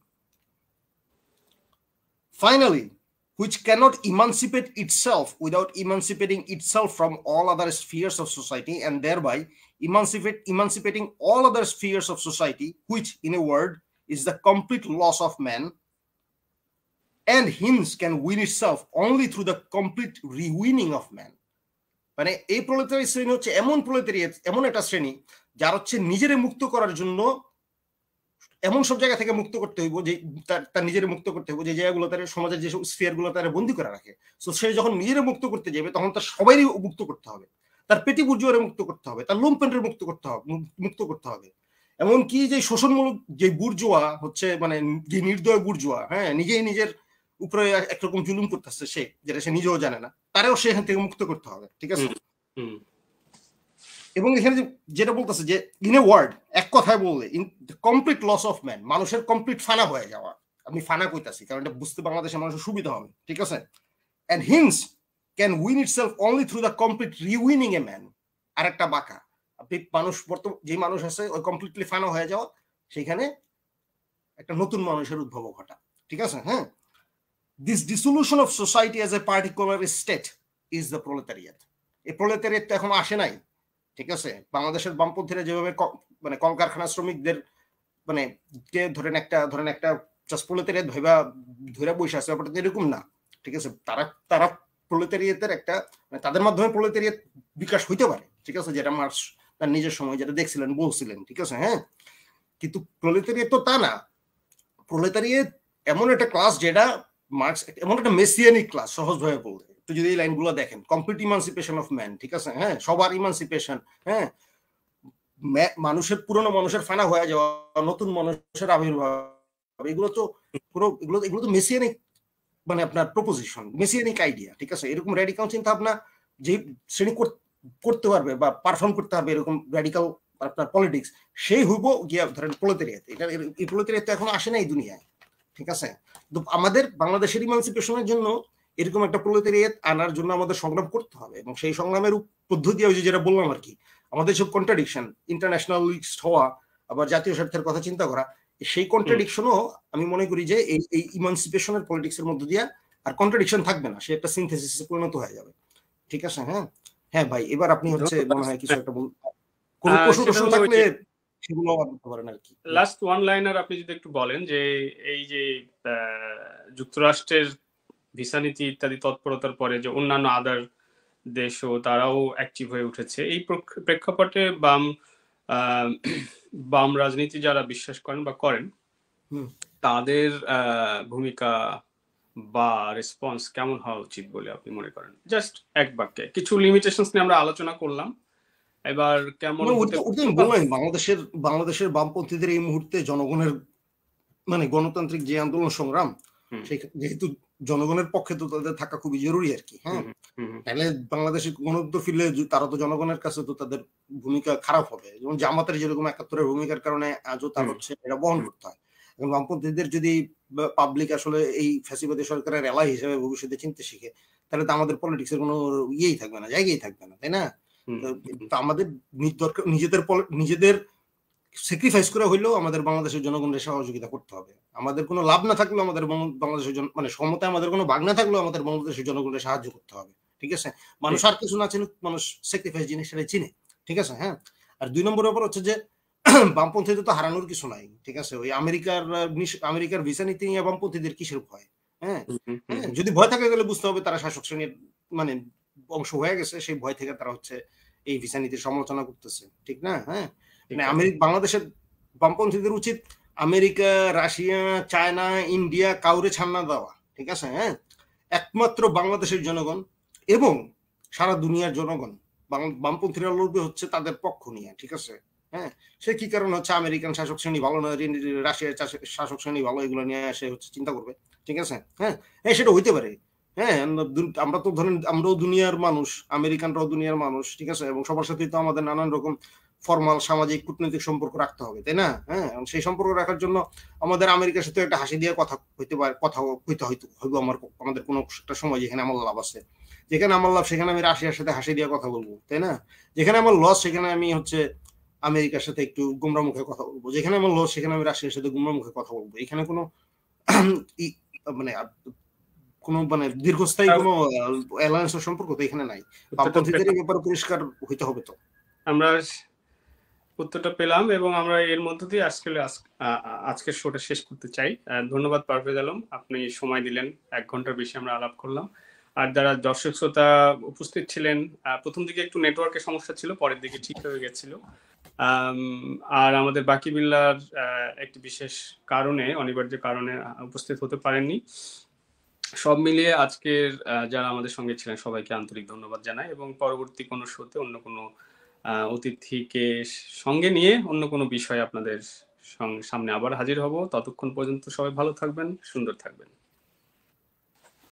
finally which cannot emancipate itself without emancipating itself from all other spheres of society and thereby emancipate, emancipating all other spheres of society, which, in a word, is the complete loss of man and hence can win itself only through the complete rewinning of man. মানে এই প্রলেতারি শ্রেণি হচ্ছে এমন প্রলেতারি এমন একটা শ্রেণি, যার হচ্ছে নিজের মুক্ত করার জন্য এমন সব জায়গা থেকে মুক্ত করতে হইব যে তার নিজের মুক্ত করতে হইব, যে জায়গাগুলো তার সমাজের যেসব স্ফিয়ারগুলো তারা বন্দি করে রাখে। তো সে যখন নিজের মুক্ত করতে যাবে, তখন তার সবাই মুক্ত করতে হবে। তার পেটি বুর্জুয়ারে মুক্ত করতে হবে, তার লুমপেন্টের মুক্ত করতে হবে মুক্ত করতে হবে। এমনকি যে শোষণমূলক যে বুর্জুয়া হচ্ছে মানে যে নির্দয় বুর্জুয়া হ্যাঁ নিজেই নিজের উপরে একরকম জুলুম করতেছে সে যেটা সে নিজেও জানে না। তারেও সে এখান থেকে মুক্ত করতে হবে ঠিক আছে? এবং এখানে যেটা বলতেছে যে ইন এ ওয়ার্ড এক কথায় বললে in complete loss of man মানুষের কমপ্লিট ফানা হয়ে যাওয়া। আমি ফানা কইতাছি কারণ এটা বুঝতে বাংলাদেশের মানুষের সুবিধা হবে ঠিক আছে? And hence can win itself only through the complete rewinning a man আর একটা বাঁকা। আপনি মানুষ বর্তমান যে মানুষ আছে ওই কমপ্লিটলি ফানা হয়ে যাওয়া সেখানে একটা নতুন মানুষের উদ্ভব ঘটা ঠিক আছে? হ্যাঁ? This dissolution of society as a particular state is the proletariat. এই প্রলেতারিয়াত তো এখন আসে নাই, ঠিক আছে? বাংলাদেশের বামপন্থীরা যেভাবে মানে কলকারখানা শ্রমিকদের মানে ধরেন একটা ধরেন একটা জাস্ট প্রলেতারিয়াত ভাইবা ধরে বসে আছে, ব্যাপারটা এরকম না, ঠিক আছে? তারা তারা প্রলেতারিয়াতের একটা মানে তাদের মাধ্যমে প্রলেতারিয়াত বিকাশ হইতে পারে, ঠিক আছে? যেটা মার্কস তার নিজের সময় যেটা দেখছিলেন, বলছিলেন, ঠিক আছে? হ্যাঁ? কিন্তু প্রলেতারিয়াত তো তা না প্রলেতারিয়াত এমন একটা ক্লাস যেটা মার্কস এমন একটা মেসিয়ানিক ক্লাস সহজভাবে বলতে একটু যদি এই লাইনগুলো দেখেন কমপ্লিট ইমানসিপেশন অফ ম্যান ঠিক আছে? হ্যাঁ সবার ইমানসিপেশন হ্যাঁ? মানুষের, পুরনো মানুষের ফানা হয়ে যাওয়া, নতুন মানুষের আবির্ভাব, এগুলো তো পুরো, এগুলো এগুলো তো মেসিয়ানিক মানে আপনার প্রপোজিশন মেসিয়ানিক আইডিয়া ঠিক আছে? এরকম রেডিকাল চিন্তা ভাবনা যে শ্রেণি করতে পারবে বা পারফর্ম করতে পারবে এরকম রেডিকাল আপনার পলিটিক্স সেই হইব গিয়া ধরেন প্রলেতেরিয়াত এটা, এই প্রলেতেরিয়াত এখন আসে না এই দুনিয়ায়। ঠিক আছে? আমাদের বাংলাদেশের ইমানসিপেশনের জন্য এরকম একটা প্রলেতারিয়াত আনার জন্য আমাদের সংগ্রাম করতে হবে এবং সেই সংগ্রামের পদ্ধতি ওই যেটা বললাম আর কি আমাদের সব কন্ট্রাডিকশন ইন্টারন্যাশনালিস্ট হওয়া আবার জাতীয় স্বার্থের কথা চিন্তা করা সেই কন্ট্রাডিকশনও আমি মনে করি যে এই এই ইমানসিপেশনের পলিটিক্স এর মধ্যে দিয়ে আর কন্ট্রাডিকশন থাকবে না সে একটা সিনথেসিসে পরিণত হয়ে যাবে। ঠিক আছে হ্যাঁ? হ্যাঁ ভাই এবার আপনি হচ্ছে মনে হয় কিছু একটা বল কোন প্রশ্ন থাকলে সেগুলো বলতে পারেন আর কি। লাস্ট ওয়ান লাইনার আপনি যদি একটু বলেন যে এই যে যুক্তরাষ্ট্রের ভিসা নীতি ইত্যাদি তৎপরতার পরে যে অন্যান্য আদার দেশও তারাও অ্যাক্টিভ হয়ে উঠেছে এই প্রেক্ষাপটে বাম বাম রাজনীতি যারা বিশ্বাস করেন বা করেন তাদের ভূমিকা বা রেসপন্স কেমন হওয়া উচিত বলে আপনি মনে করেন? জাস্ট এক বাক্যে। কিছু লিমিটেশনস নিয়ে আমরা আলোচনা করলাম। এবার কেমন বাংলাদেশের বাংলাদেশের বামপন্থীদের এই মুহূর্তে জনগণের মানে গণতান্ত্রিক যে আন্দোলন সংগ্রাম যেহেতু জনগণের পক্ষে তো তাদের থাকা খুবই জরুরি আর কি হ্যাঁ? তাহলে বাংলাদেশে গণতন্ত্র ফিরলে তারা তো জনগণের কাছে তো তাদের ভূমিকা খারাপ হবে। যেমন জামাতের যেরকম একাত্তরের ভূমিকার কারণে আজও তার হচ্ছে এটা বহন করতে হয়। এবং বামপন্থীদের যদি পাবলিক আসলে এই ফ্যাসিবাদী সরকারের এলাই হিসেবে ভবিষ্যতে চিনতে শিখে তাহলে তো আমাদের পলিটিক্সের কোনো ইয়েই থাকবে না জায়গায় থাকবে না তাই না? আমাদের নিজেদের নিজেদের স্যাক্রিফাইস করা হইলেও আমাদের বাংলাদেশের জনগণের সহযোগিতা করতে হবে। আমাদের কোনো লাভ না থাকলেও আমাদের বাংলাদেশের মানে সমতায় আমাদের কোনো ভাগ না থাকলেও আমাদের বাংলাদেশের জনগণের সাহায্য করতে হবে ঠিক আছে? মানুষ আর কিছু না চিনুক মানুষ স্যাক্রিফাইস জিনিস সেটাই চিনে ঠিক আছে? হ্যাঁ? আর দুই নম্বর ব্যাপার হচ্ছে যে বামপন্থীদের তো হারানোর কিছু নাই ঠিক আছে? ওই আমেরিকার আমেরিকার ভিসা নীতি নিয়ে বামপন্থীদের কিসের ভয়? হ্যাঁ? যদি ভয় থাকে গেলে বুঝতে হবে তারা শাসক শ্রেণির মানে অংশ হয়ে গেছে সেই ভয় থেকে তারা হচ্ছে এই ভিসা নীতির সমালোচনা করতেছে ঠিক না? হ্যাঁ? মানে আমেরিকা বাংলাদেশের বামপন্থীদের উচিত আমেরিকা রাশিয়া চায়না ইন্ডিয়া কাউরে ছান্না দেওয়া ঠিক আছে? হ্যাঁ? একমাত্র বাংলাদেশের জনগণ এবং সারা দুনিয়ার জনগণ বামপন্থীরা লড়বে হচ্ছে তাদের পক্ষ নিয়ে ঠিক আছে? হ্যাঁ? সে কি কারণ হচ্ছে আমেরিকান শাসক শ্রেণি ভালো না রাশিয়ার শাসক শ্রেণি ভালো এগুলো নিয়ে সে হচ্ছে চিন্তা করবে ঠিক আছে? হ্যাঁ? হ্যাঁ সেটা হইতে পারে। হ্যাঁ আমরা তো ধরেন, আমরাও দুনিয়ার মানুষ, আমেরিকানরাও দুনিয়ার মানুষ, ঠিক আছে? এবং সবার সাথে তো আমাদের নানান রকম ফর্মাল সামাজিক কূটনৈতিক সম্পর্ক রাখতে হবে, তাই না? হ্যাঁ সেই সম্পর্ক রাখার জন্য আমাদের আমেরিকার সাথে একটা হাসি দিয়ে কথা হইতে পারে, কথা হইতে হয়তো হইব আমার আমাদের কোনো একটা সময় যেখানে আমার লাভ আছে। যেখানে আমার লাভ, সেখানে আমি রাশিয়ার সাথে হাসি দিয়ে কথা বলব, তাই না? যেখানে আমার লস সেখানে আমি হচ্ছে আমেরিকার সাথে একটু গুমরা মুখে কথা বলব। যেখানে আমার লস সেখানে আমি রাশিয়ার সাথে গুমরা মুখে কথা বলব। এখানে কোনো মানে কোনো মানে দীর্ঘস্থায়ী কোনো অ্যালায়েন্সের সম্পর্ক তো এখানে নাই। বামপন্থীদের ব্যাপারে পরিষ্কার হইতে হবে তো। আমরা উত্তরটা পেলাম এবং আমরা এর মধ্য দিয়ে আজকে আজকের শোটা শেষ করতে চাই। ধন্যবাদ পারভেজ আলম। আপনি সময় দিলেন। এক ঘণ্টার বেশি আমরা আলাপ করলাম। আর যারা দর্শক শ্রোতা উপস্থিত ছিলেন প্রথম দিকে একটু নেটওয়ার্কের সমস্যা ছিল পরের দিকে ঠিক হয়ে গেছিল। আর আমাদের বাকি বিল্লার একটি বিশেষ কারণে অনিবার্য কারণে উপস্থিত হতে পারেননি। সব মিলিয়ে আজকের যারা আমাদের সঙ্গে ছিলেন সবাইকে আন্তরিক ধন্যবাদ জানাই এবং পরবর্তী কোনো শোতে অন্য কোনো অতিথিকে সঙ্গে নিয়ে অন্য কোনো বিষয়ে আপনাদের সামনে আবার হাজির হব। ততক্ষণ পর্যন্ত সবাই ভালো থাকবেন, সুন্দর থাকবেন।